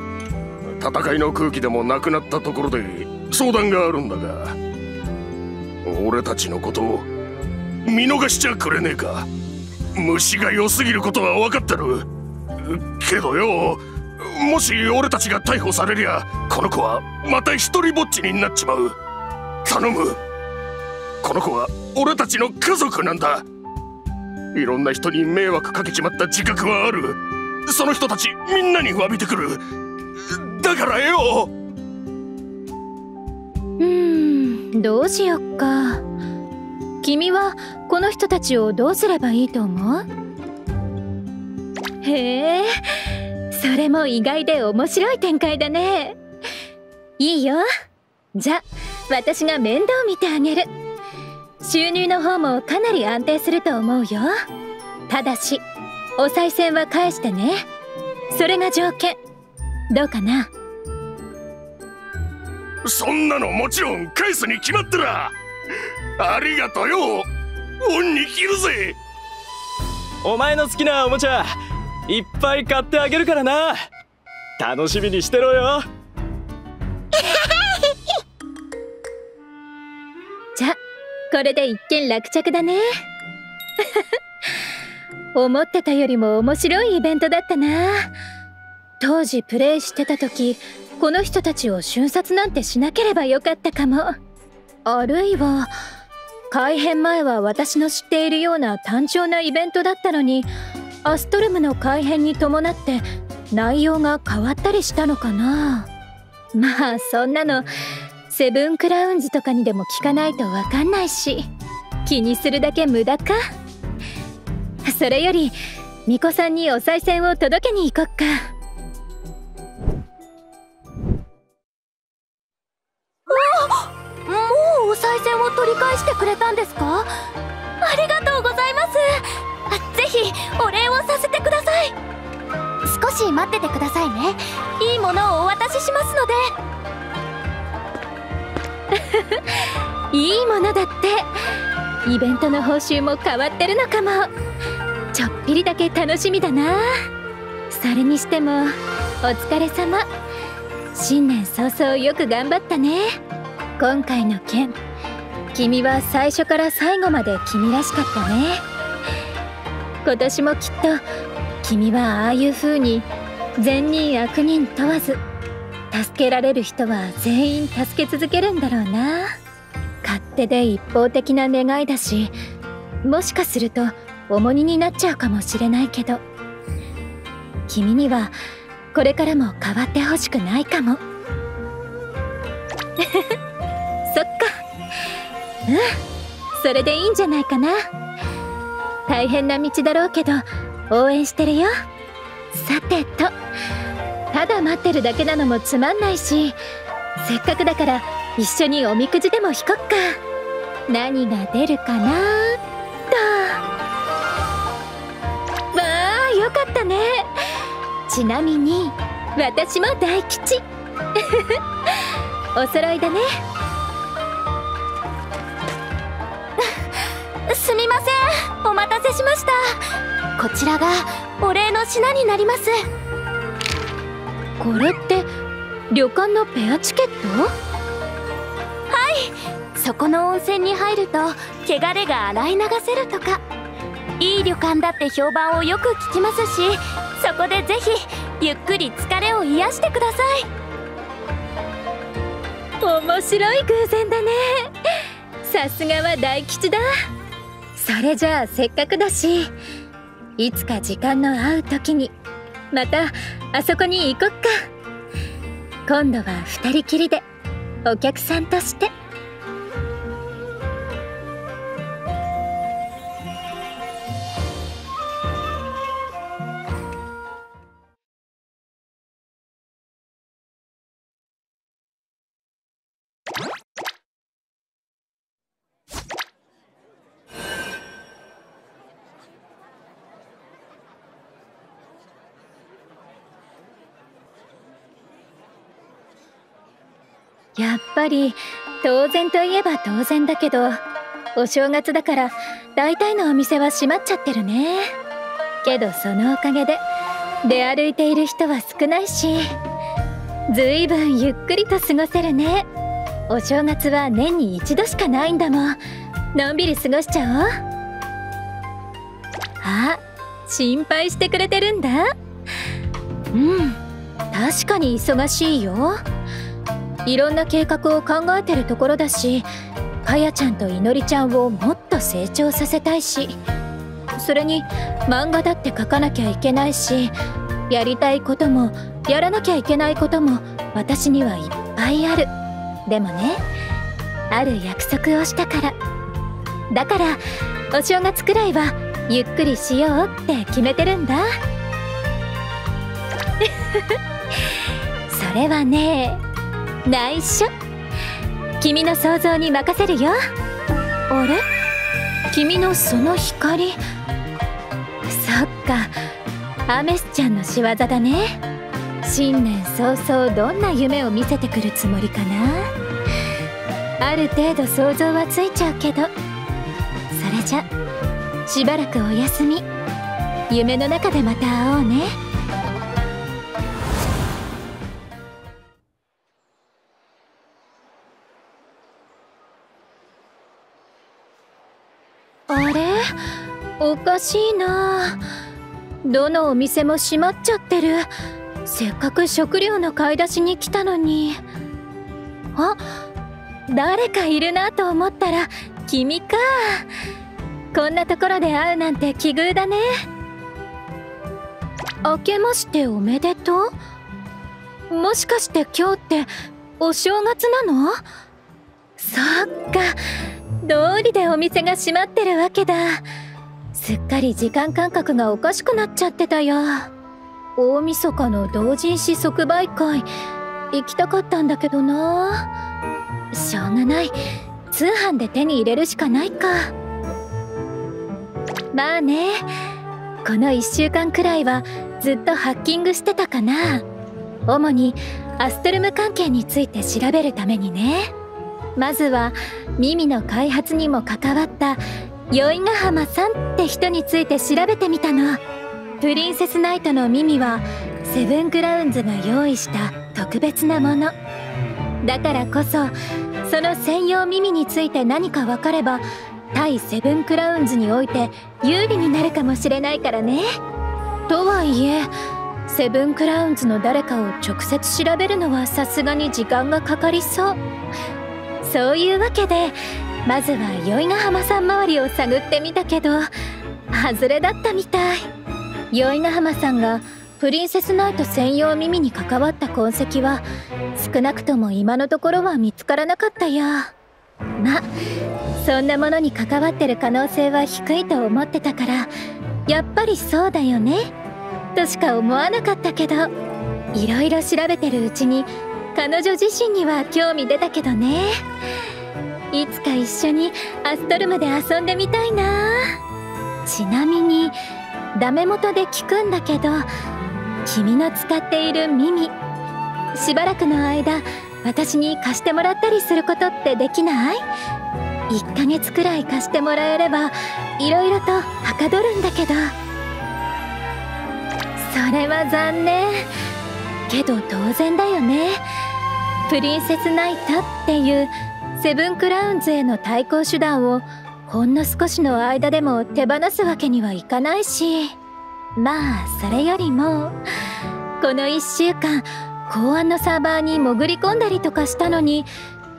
戦いの空気でもなくなったところで相談があるんだが俺たちのことを見逃しちゃくれねえか。虫が良すぎることは分かってる。けどよもし俺たちが逮捕されりゃこの子はまた一人ぼっちになっちまう。頼む。この子は俺たちの家族なんだ。いろんな人に迷惑かけちまった自覚はある。その人たちみんなに詫びてくる。だからよ。うんどうしよっか。君はこの人たちをどうすればいいと思う？へえそれも意外で面白い展開だね。いいよ。じゃ私が面倒見てあげる。収入の方もかなり安定すると思うよ。ただしお賽銭は返してね。それが条件。どうかな？そんなのもちろん返すに決まってらありがとうよ。恩に着るぜ。お前の好きなおもちゃいっぱい買ってあげるからな。楽しみにしてろよ。じゃこれで一件落着だね。思ってたよりも面白いイベントだったな。当時プレイしてた時この人たちを瞬殺なんてしなければよかったかも。あるいは改編前は私の知っているような単調なイベントだったのにアストルムの改編に伴って内容が変わったりしたのかな？まあそんなのセブンクラウンズとかにでも聞かないとわかんないし気にするだけ無駄か？それより巫女さんにお賽銭を届けに行こっか。もうお賽銭を取り返してくれたんですか？ありがとうございます。ぜひお礼をさせてください。少し待っててくださいね。いいものをお渡ししますので。いいものだって。イベントの報酬も変わってるのかも。ちょっぴりだけ楽しみだな。それにしてもお疲れ様。新年早々よく頑張ったね今回の件君は最初から最後まで君らしかったね。今年もきっと君はああいう風に善人悪人問わず助けられる人は全員助け続けるんだろうな。勝手で一方的な願いだしもしかすると重荷になっちゃうかもしれないけど。君にはこれからも変わってほしくないかも。うん。それでいいんじゃないかな。大変な道だろうけど応援してるよ。さてと。ただ待ってるだけなのもつまんないしせっかくだから一緒におみくじでも引こっか。何が出るかな？と。わあよかったね。ちなみに私も大吉。お揃いだね。すみません。お待たせしました。こちらがお礼の品になります。これって旅館のペアチケット？はい。そこの温泉に入ると汚れが洗い流せるとか。いい旅館だって評判をよく聞きますしそこでぜひゆっくり疲れを癒してください。面白い偶然だね。さすがは大吉だ。それじゃあせっかくだしいつか時間の合う時にまたあそこに行こっか。今度は二人きりでお客さんとして。やっぱり当然といえば当然だけどお正月だから大体のお店は閉まっちゃってるね。けどそのおかげで出歩いている人は少ないしずいぶんゆっくりと過ごせるね。お正月は年に一度しかないんだもん。のんびり過ごしちゃおう。あ心配してくれてるんだ。うん確かに忙しいよ。いろんな計画を考えてるところだしかやちゃんといのりちゃんをもっと成長させたいしそれに漫画だって描かなきゃいけないしやりたいこともやらなきゃいけないことも私にはいっぱいある。でもねある約束をしたから。だからお正月くらいはゆっくりしようって決めてるんだ。それはね内緒。君の想像に任せるよ。あれ？君のその光。そっか。アメスちゃんの仕業だね。新年早々どんな夢を見せてくるつもりかな。ある程度想像はついちゃうけど。それじゃしばらくお休み。夢の中でまた会おうね。おかしいな。どのお店も閉まっちゃってる。せっかく食料の買い出しに来たのに。あ誰かいるなと思ったら君か。こんなところで会うなんて奇遇だね。明けましておめでとう。もしかして今日ってお正月なの？そっか。通りでお店が閉まってるわけだ。すっかり時間感覚がおかしくなっちゃってたよ。大晦日の同人誌即売会。行きたかったんだけどな。しょうがない。通販で手に入れるしかないか。まあね。この1週間くらいはずっとハッキングしてたかな。主にアストルム関係について調べるためにね。まずは耳の開発にも関わった宵ヶ浜さんって人について調べてみたの。プリンセスナイトの耳はセブンクラウンズが用意した特別なもの。だからこそその専用耳について何か分かれば対セブンクラウンズにおいて有利になるかもしれないからね。とはいえセブンクラウンズの誰かを直接調べるのはさすがに時間がかかりそう。そういうわけでまずは宵ヶ浜さん周りを探ってみたけど外れだったみたい。宵ヶ浜さんがプリンセスナイト専用耳に関わった痕跡は少なくとも今のところは見つからなかったよ。まそんなものに関わってる可能性は低いと思ってたからやっぱりそうだよね。としか思わなかったけどいろいろ調べてるうちに彼女自身には興味出たけどね。いつか一緒にアストルムで遊んでみたいな。ちなみにダメ元で聞くんだけど君の使っている耳しばらくの間私に貸してもらったりすることってできない？1ヶ月くらい貸してもらえればいろいろとはかどるんだけど。それは残念。けど当然だよね。プリンセスナイトっていうセブンクラウンズへの対抗手段をほんの少しの間でも手放すわけにはいかないし。まあそれよりもこの1週間公安のサーバーに潜り込んだりとかしたのに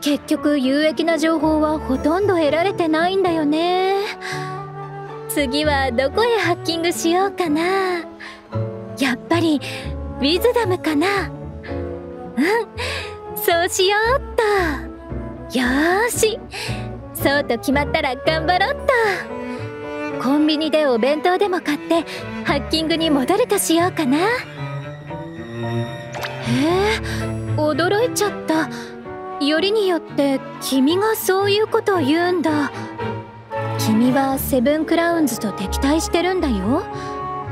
結局有益な情報はほとんど得られてないんだよね。次はどこへハッキングしようかな。やっぱりウィズダムかな。うんそうしようっと。ーし。そうと決まったら頑張ろうっと。コンビニでお弁当でも買ってハッキングに戻るとしようかな。へえ驚いちゃった。よりによって君がそういうことを言うんだ。君はセブンクラウンズと敵対してるんだよ。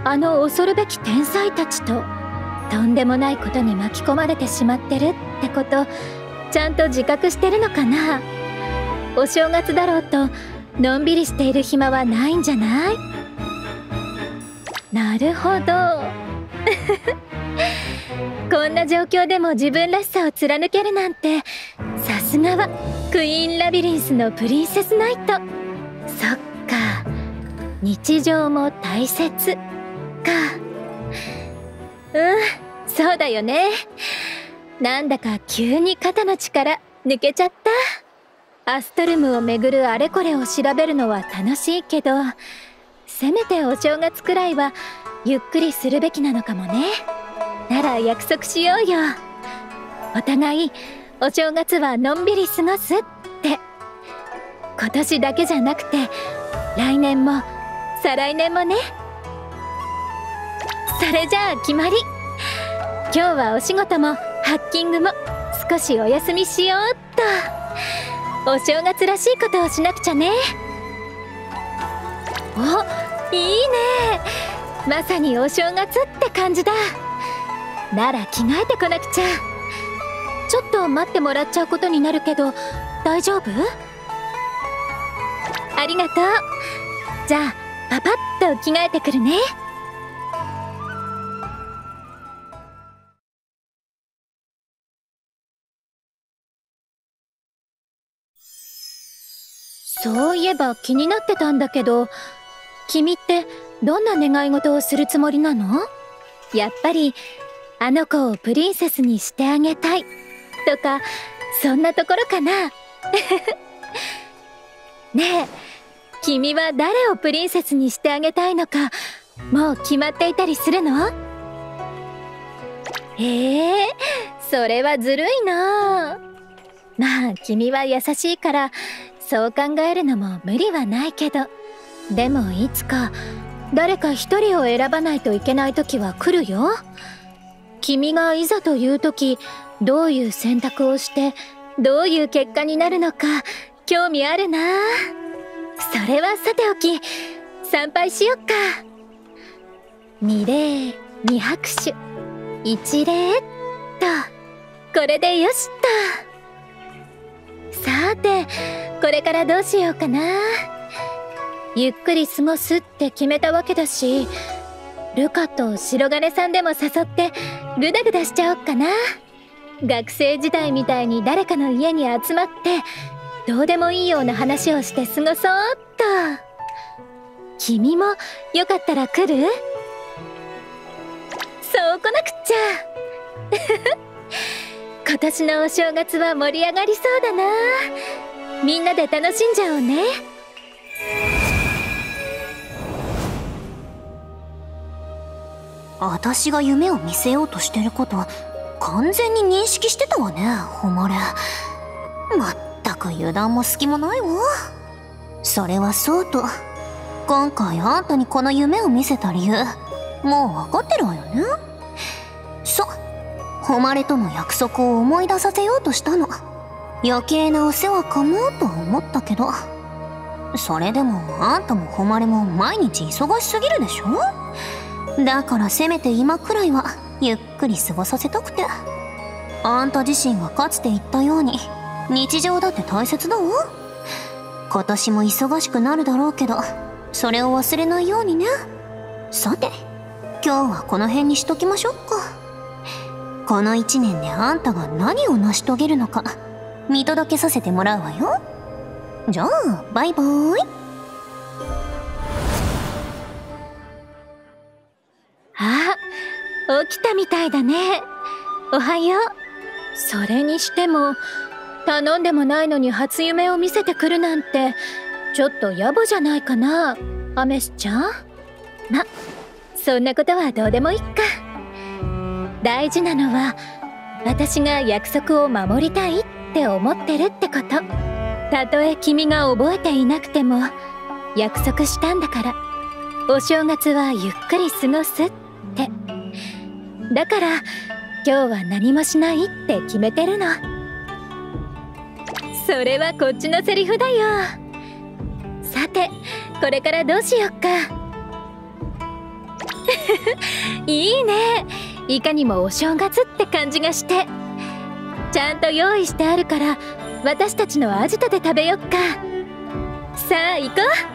あの恐るべき天才たちととんでもないことに巻き込まれてしまってるってこと。ちゃんと自覚してるのかな？お正月だろうとのんびりしている暇はないんじゃない？なるほど。こんな状況でも自分らしさを貫けるなんてさすがはクイーンラビリンスのプリンセスナイト。そっか。日常も大切か。うんそうだよね。なんだか急に肩の力抜けちゃった。アストルムをめぐるあれこれを調べるのは楽しいけどせめてお正月くらいはゆっくりするべきなのかもね。なら約束しようよ。お互いお正月はのんびり過ごすって。今年だけじゃなくて来年も再来年もね。それじゃあ決まり。今日はお仕事もハッキングも少しお休みしようっと。お正月らしいことをしなくちゃね。おいいね。まさにお正月って感じだ。なら着替えてこなくちゃ。ちょっと待ってもらっちゃうことになるけど大丈夫？ありがとう。じゃあパパッと着替えてくるね。そういえば気になってたんだけど君ってどんな願い事をするつもりなの？やっぱりあの子をプリンセスにしてあげたい。とかそんなところかな。ねえ君は誰をプリンセスにしてあげたいのかもう決まっていたりするの？ええそれはずるいな。まあ君は優しいからそう考えるのも無理はないけど。でもいつか誰か一人を選ばないといけない時は来るよ。君がいざという時どういう選択をしてどういう結果になるのか興味あるな。それはさておき参拝しよっか。二礼二拍手。一礼っと。これでよしっと。さてこれからどうしようかな。ゆっくり過ごすって決めたわけだしルカと白金さんでも誘ってグダグダしちゃおっかな。学生時代みたいに誰かの家に集まってどうでもいいような話をして過ごそうっと。君もよかったら来る？そう来なくっちゃ。今年のお正月は盛り上がりそうだな。みんなで楽しんじゃおうね。私が夢を見せようとしてること完全に認識してたわね誉。れまったく油断も隙もないわ。それはそうと今回あんたにこの夢を見せた理由もう分かってるわよね。誉れとの約束を思い出させようとしたの。余計なお世話かもと思ったけど。それでもあんたも誉れも毎日忙しすぎるでしょ？だからせめて今くらいはゆっくり過ごさせたくて。あんた自身がかつて言ったように日常だって大切だわ。今年も忙しくなるだろうけどそれを忘れないようにね。さて今日はこの辺にしときましょうか。この1年であんたが何を成し遂げるのか見届けさせてもらうわよ。じゃあバイバーイ。あ起きたみたいだね。おはよう。それにしても頼んでもないのに初夢を見せてくるなんてちょっと野暮じゃないかなアメスちゃん。まそんなことはどうでもいいか。大事なのは私が約束を守りたいって思ってるってこと。たとえ君が覚えていなくても約束したんだから。お正月はゆっくり過ごすって。だから今日は何もしないって決めてるの。それはこっちのセリフだよ。さてこれからどうしよっか。いいね。いかにもお正月って感じがして。ちゃんと用意してあるから私たちのアジトで食べよっか。さあ行こう。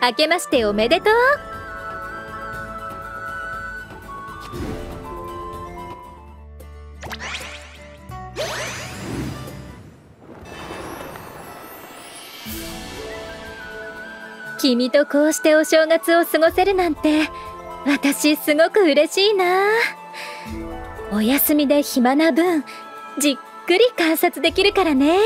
明けましておめでとう。君とこうしてお正月を過ごせるなんて私すごく嬉しいな。お休みで暇な分じっくり観察できるからね。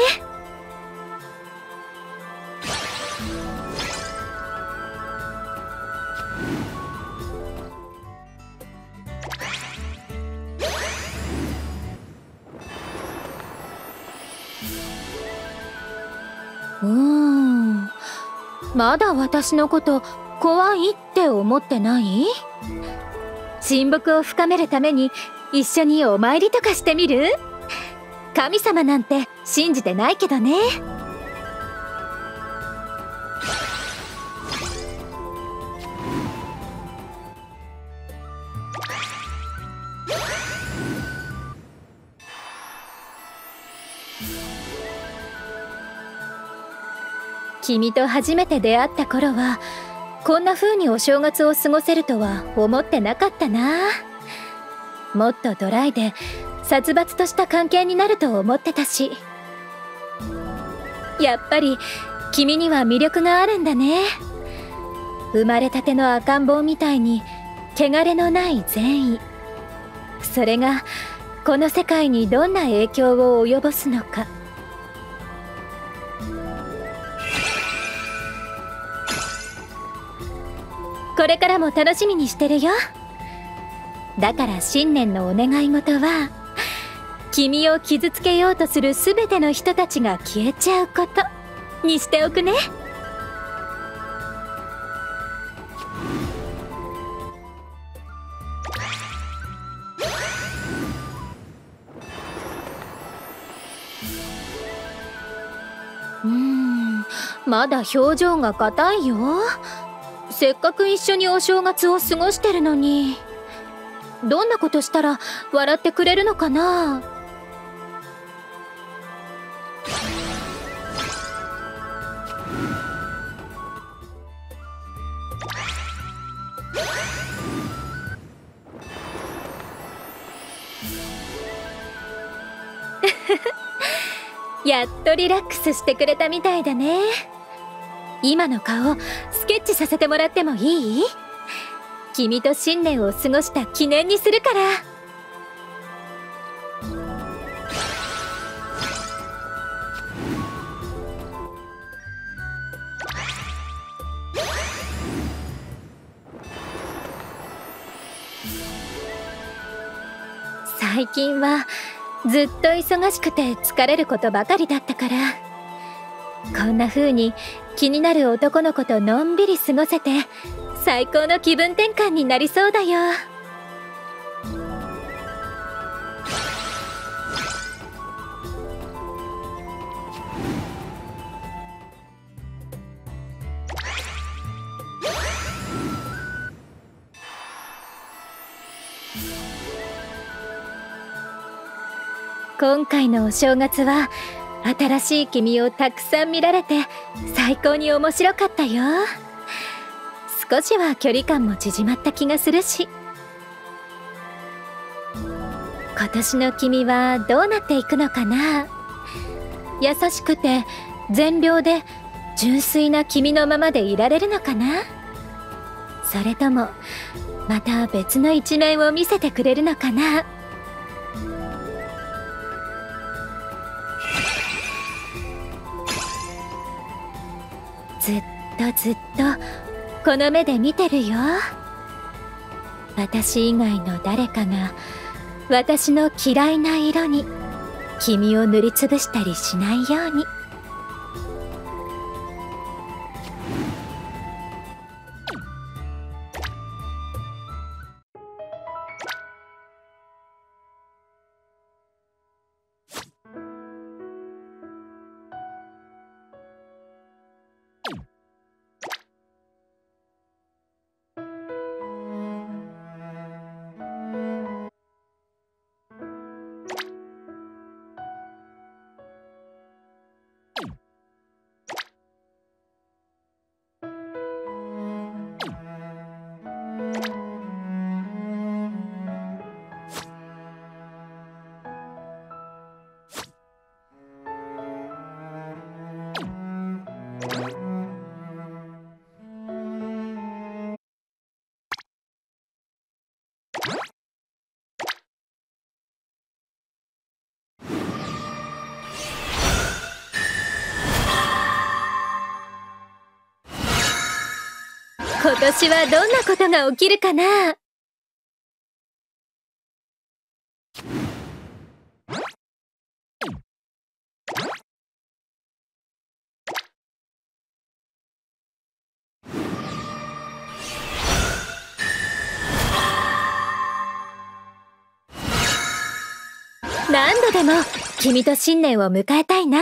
うん。まだ私のこと怖いって思ってない？親睦を深めるために一緒にお参りとかしてみる？神様なんて信じてないけどね。君と初めて出会った頃はこんな風にお正月を過ごせるとは思ってなかったな。もっとドライで殺伐とした関係になると思ってたし。やっぱり君には魅力があるんだね。生まれたての赤ん坊みたいに汚れのない善意。それがこの世界にどんな影響を及ぼすのか。これからも楽しみにしてるよ。だから新年のお願い事は君を傷つけようとする全ての人たちが消えちゃうことにしておくね。うんまだ表情が硬いよ。せっかく一緒にお正月を過ごしてるのに。どんなことしたら笑ってくれるのかな？やっとリラックスしてくれたみたいだね。今の顔スケッチさせてもらってもいい？君と新年を過ごした記念にするから。最近はずっと忙しくて疲れることばかりだったから。こんな風に気になる男の子とのんびり過ごせて最高の気分転換になりそうだよ。今回のお正月は新しい君をたくさん見られて最高に面白かったよ。少しは距離感も縮まった気がするし。今年の君はどうなっていくのかな？優しくて善良で純粋な君のままでいられるのかな？それともまた別の一面を見せてくれるのかな？ずっとずっとこの目で見てるよ。私以外の誰かが私の嫌いな色に君を塗りつぶしたりしないように。年はどんなことが起きるかな？何度でも君と新年を迎えたいな。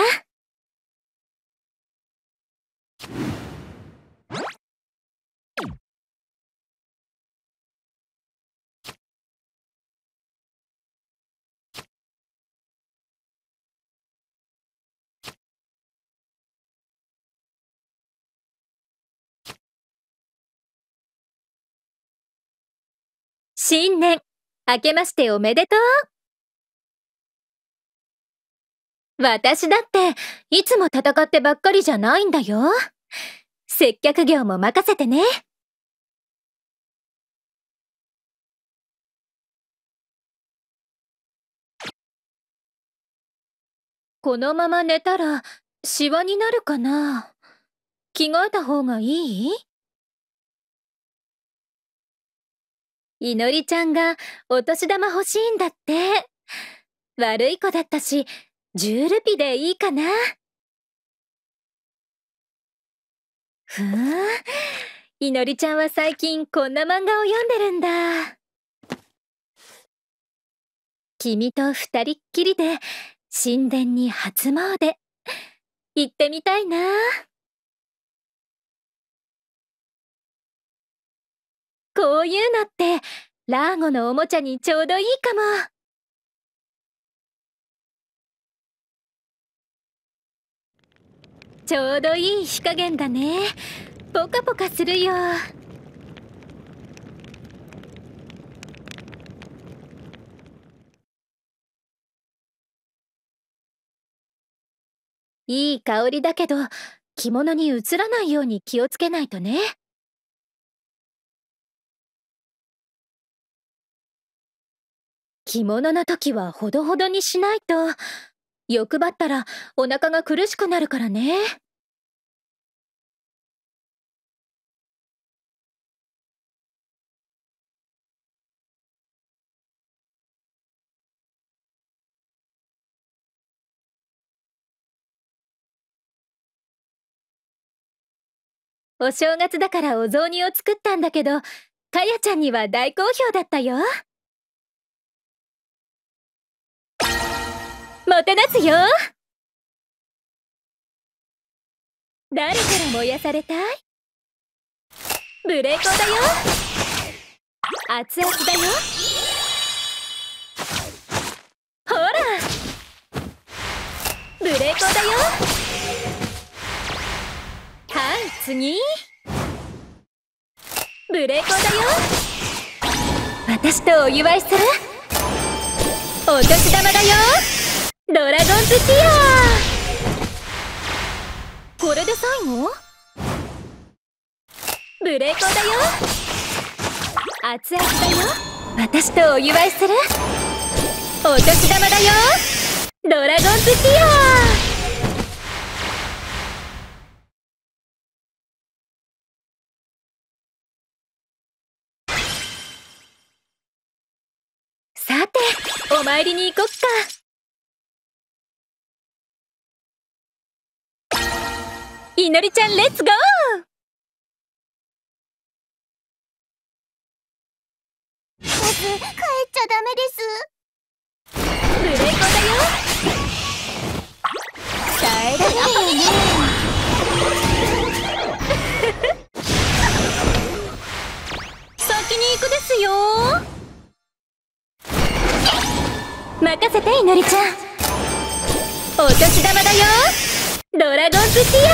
新年明けましておめでとう。私だっていつも戦ってばっかりじゃないんだよ。接客業も任せてね。このまま寝たらシワになるかな。着替えた方がいい？いのりちゃんがお年玉欲しいんだって。悪い子だったし、10ルピでいいかな。ふん。いのりちゃんは最近こんな漫画を読んでるんだ。君と二人っきりで神殿に初詣。行ってみたいな。こういうのって、ラーゴのおもちゃにちょうどいいかも。ちょうどいい火加減だね。ポカポカするよ。いい香りだけど着物に移らないように気をつけないとね着物の時はほどほどにしないと。欲張ったらお腹が苦しくなるからね。お正月だからお雑煮を作ったんだけどかやちゃんには大好評だったよ。もてなすよ誰から燃やされたいブレーコーだよ熱々だよほらブレーコーだよはい次ブレーコーだよ私とお祝いするお年玉だよドラゴンズティアこれで最後？ブレーコーだよ。熱々だよ。私とお祝いする？お年玉だよ。ドラゴンズティアさてお参りに行こっか。いのりちゃんレッツゴーボス帰っちゃダメです。ブレーコーだよ。耐えられるよね。先に行くですよ。任せていのりちゃん。お年玉だよドラゴンズティア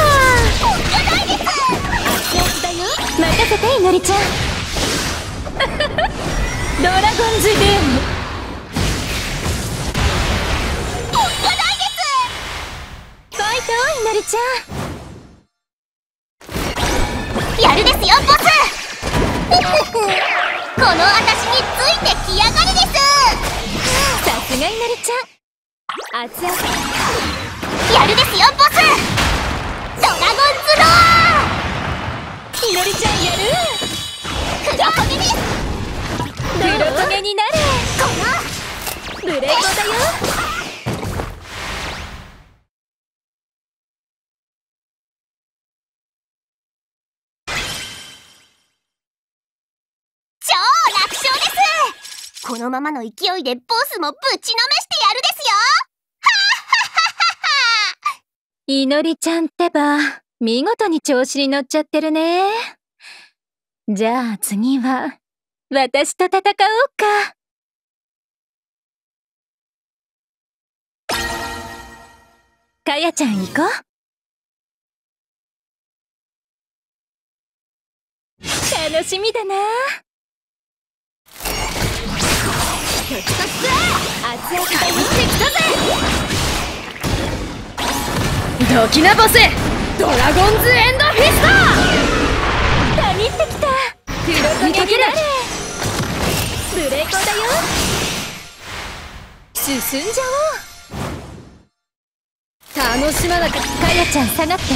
熱々だよ任せていのりちゃん。ドラゴンズデーム。ファイトいのりちゃんやるですよボス。この私についてきやがれです。さすがいのりちゃん。熱々やるですよボスドラゴンズロいのりちゃんやる黒焦げです黒焦げになれこのブレーコだよ超楽勝ですこのままの勢いでボスもぶちのめしてやるですよいのりちゃんってば見事に調子に乗っちゃってるね。じゃあ次は私と戦おうか。かやちゃん行こう。楽しみだな。熱々だよドキナボスドラゴンズエンドフィスたぎってきた。黒焦げになれブレーコーだよ。進んじゃおう。楽しまなくかやちゃん下がって。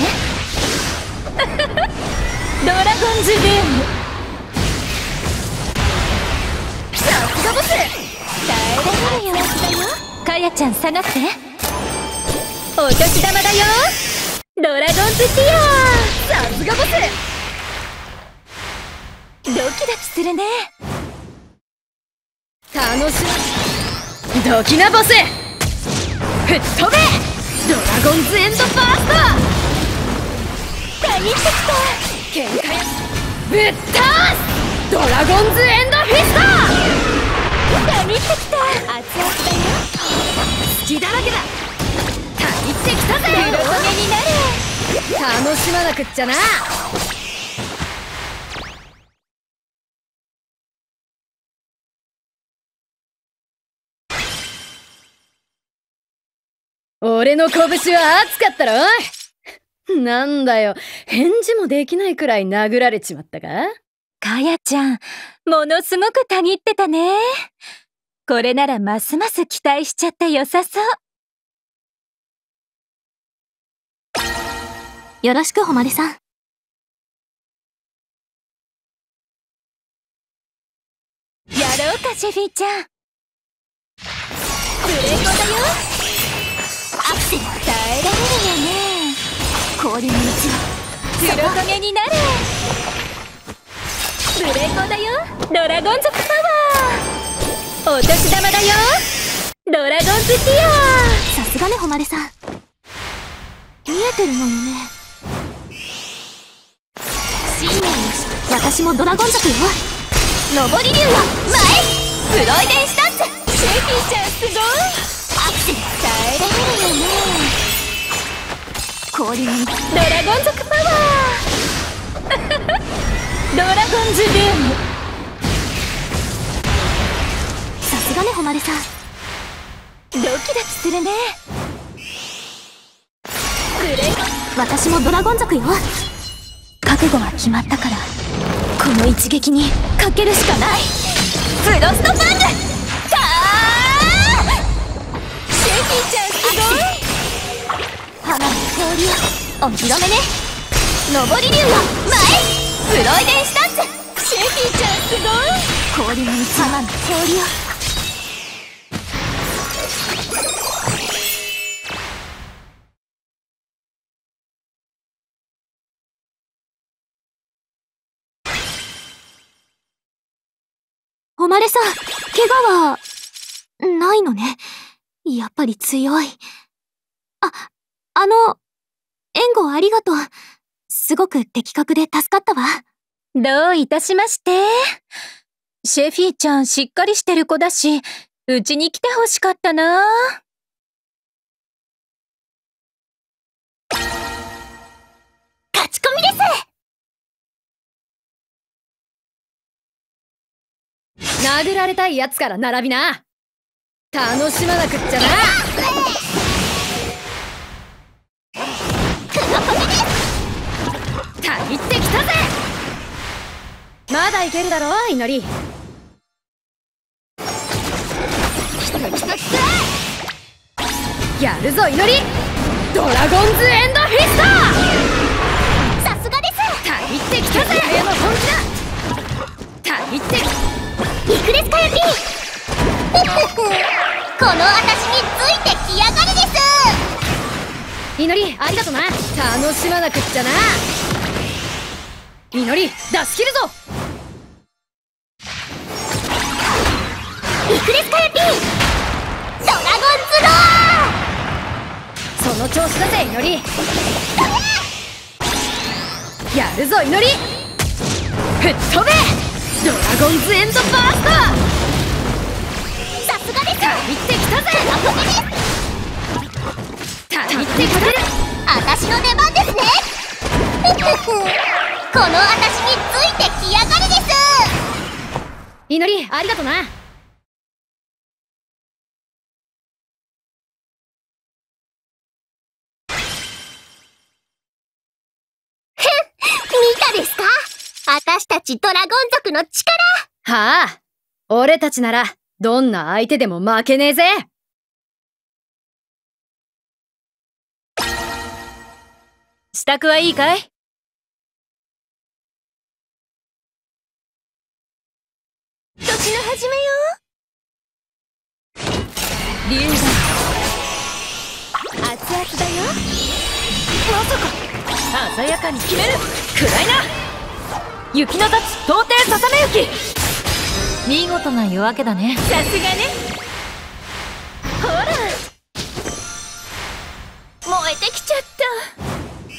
ドラゴンズデーム。さすがボス。耐えられるよ。かやちゃん下がってお年玉だよ。ドラゴンズティア。さすがボス。ドキドキするね。楽しみドキナボス。吹っ飛べ。ドラゴンズエンドバースたぎってきた。ト喧嘩やぶっ倒す。ドラゴンズエンドフィスたぎってきた。熱々だよ。ト隙だらけだってきたぜ。黒焦げになれ楽しまなくっちゃな。俺の拳は熱かったろ？なんだよ、返事もできないくらい殴られちまったか？かやちゃん、ものすごくたぎってたね。これならますます期待しちゃって良さそう。よろしく、誉さん。やろうか、シェフィーちゃん。ブレーコだよ。アクセル。耐えられるよね。氷の道は黒焦げになれ。ブレーコだよ。ドラゴン族パワー。お年玉だよ。ドラゴンズティアさすがね、誉さん。見えてるのよね。信念、私もドラゴン族よ。上り竜は前プロイデンスタン。ツシェフィーちゃんすごいアクセル耐えられるよね氷の道ドラゴン族パワードラゴンズ。ルームさすがね誉さんドキドキするねブレ私もドラゴン族よ覚悟は決まったからこの一撃にかけるしかない。フロストパング！かー！シェフィーちゃんすごい！花の氷をお披露目ね。上り竜は前！プロイデンスタンツシェフィーちゃんすごい！氷の道花の氷を誉さん、怪我は、ないのね。やっぱり強い。あ、あの、援護ありがとう。すごく的確で助かったわ。どういたしまして。シェフィーちゃんしっかりしてる子だし、うちに来てほしかったな。勝ち込みです殴られたいやつから並びな。楽しまなくっちゃな。たぎってきたぜ。まだいけるだろ祈り。きたきたきたやるぞ祈り。ドラゴンズエンドフィスト。さすがです。たぎってきたぜ。早の本気だたぎっていくですかやぴこの私についてきやがれです。祈りありがとな。楽しまなくっちゃな。祈り出し切るぞ。いくですかやぴドラゴンズロその調子だぜ祈り。やるぞ祈り。吹っ飛べ。ドラゴンズエンドバースト。ーさすがです。ってきたぜ。たぎってきたぜ。私の出番ですね。この私についてきやがれです。祈りありがとな見たですか私たちドラゴン族の力。はあ。俺たちならどんな相手でも負けねえぜ。支度はいいかい？年の始めよ。竜が熱々だよ。まさか。鮮やかに決める。暗いな雪の立つ到底ささめ雪。見事な夜明けだね。さすがね。ほら。燃えてきちゃった。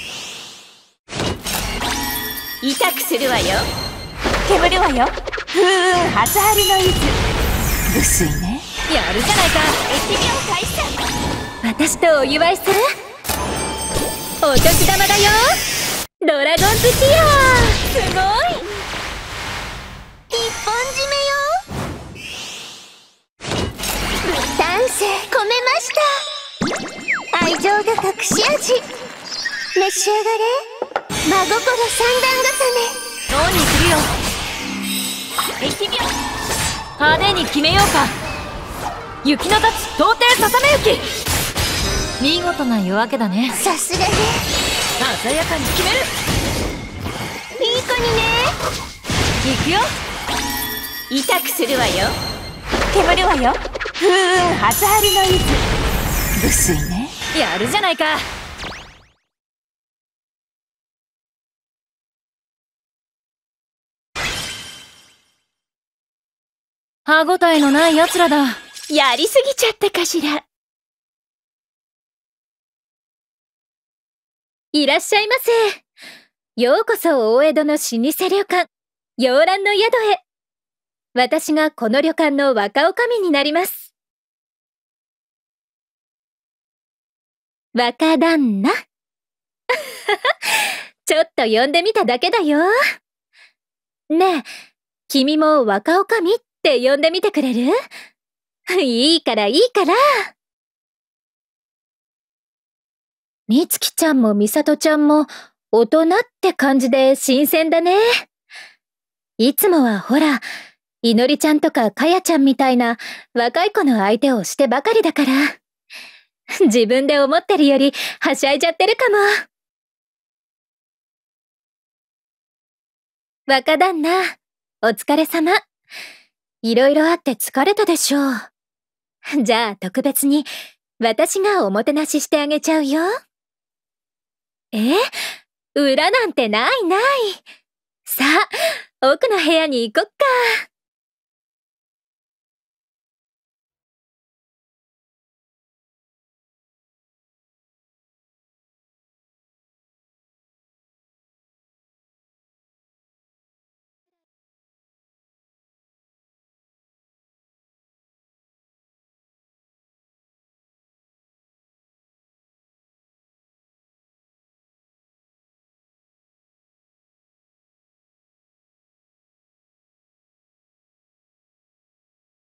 痛くするわよ。煙るわよ。風雲初春の渦。ぐすいね。やるじゃないか。疫病退散私とお祝いする。お年玉だよドラゴンズティアすごい。一本締めよ。男性込めました。味。召し上がれ。真心三段重ね。オンにするよ。派手に決めようか。雪の立つ到底ささめ雪見事な夜明けだね。さすがね鮮やかに決める。いい子にね。行くよ。痛くするわよ。煙るわよ。風雲初春の渦無粋ね。やるじゃないか。歯ごたえのない奴らだ。やりすぎちゃったかしらいらっしゃいませ。ようこそ大江戸の老舗旅館洋蘭の宿へ。私がこの旅館の若女将になります。若旦那。ちょっと呼んでみただけだよ。ねえ君も若女将って呼んでみてくれる？いいからいいから。みつきちゃんもみさとちゃんも大人って感じで新鮮だね。いつもはほら、いのりちゃんとかかやちゃんみたいな若い子の相手をしてばかりだから。自分で思ってるよりはしゃいじゃってるかも。若旦那、お疲れ様。いろいろあって疲れたでしょう。じゃあ特別に私がおもてなししてあげちゃうよ。え裏なんてないない。さあ、奥の部屋に行こっか。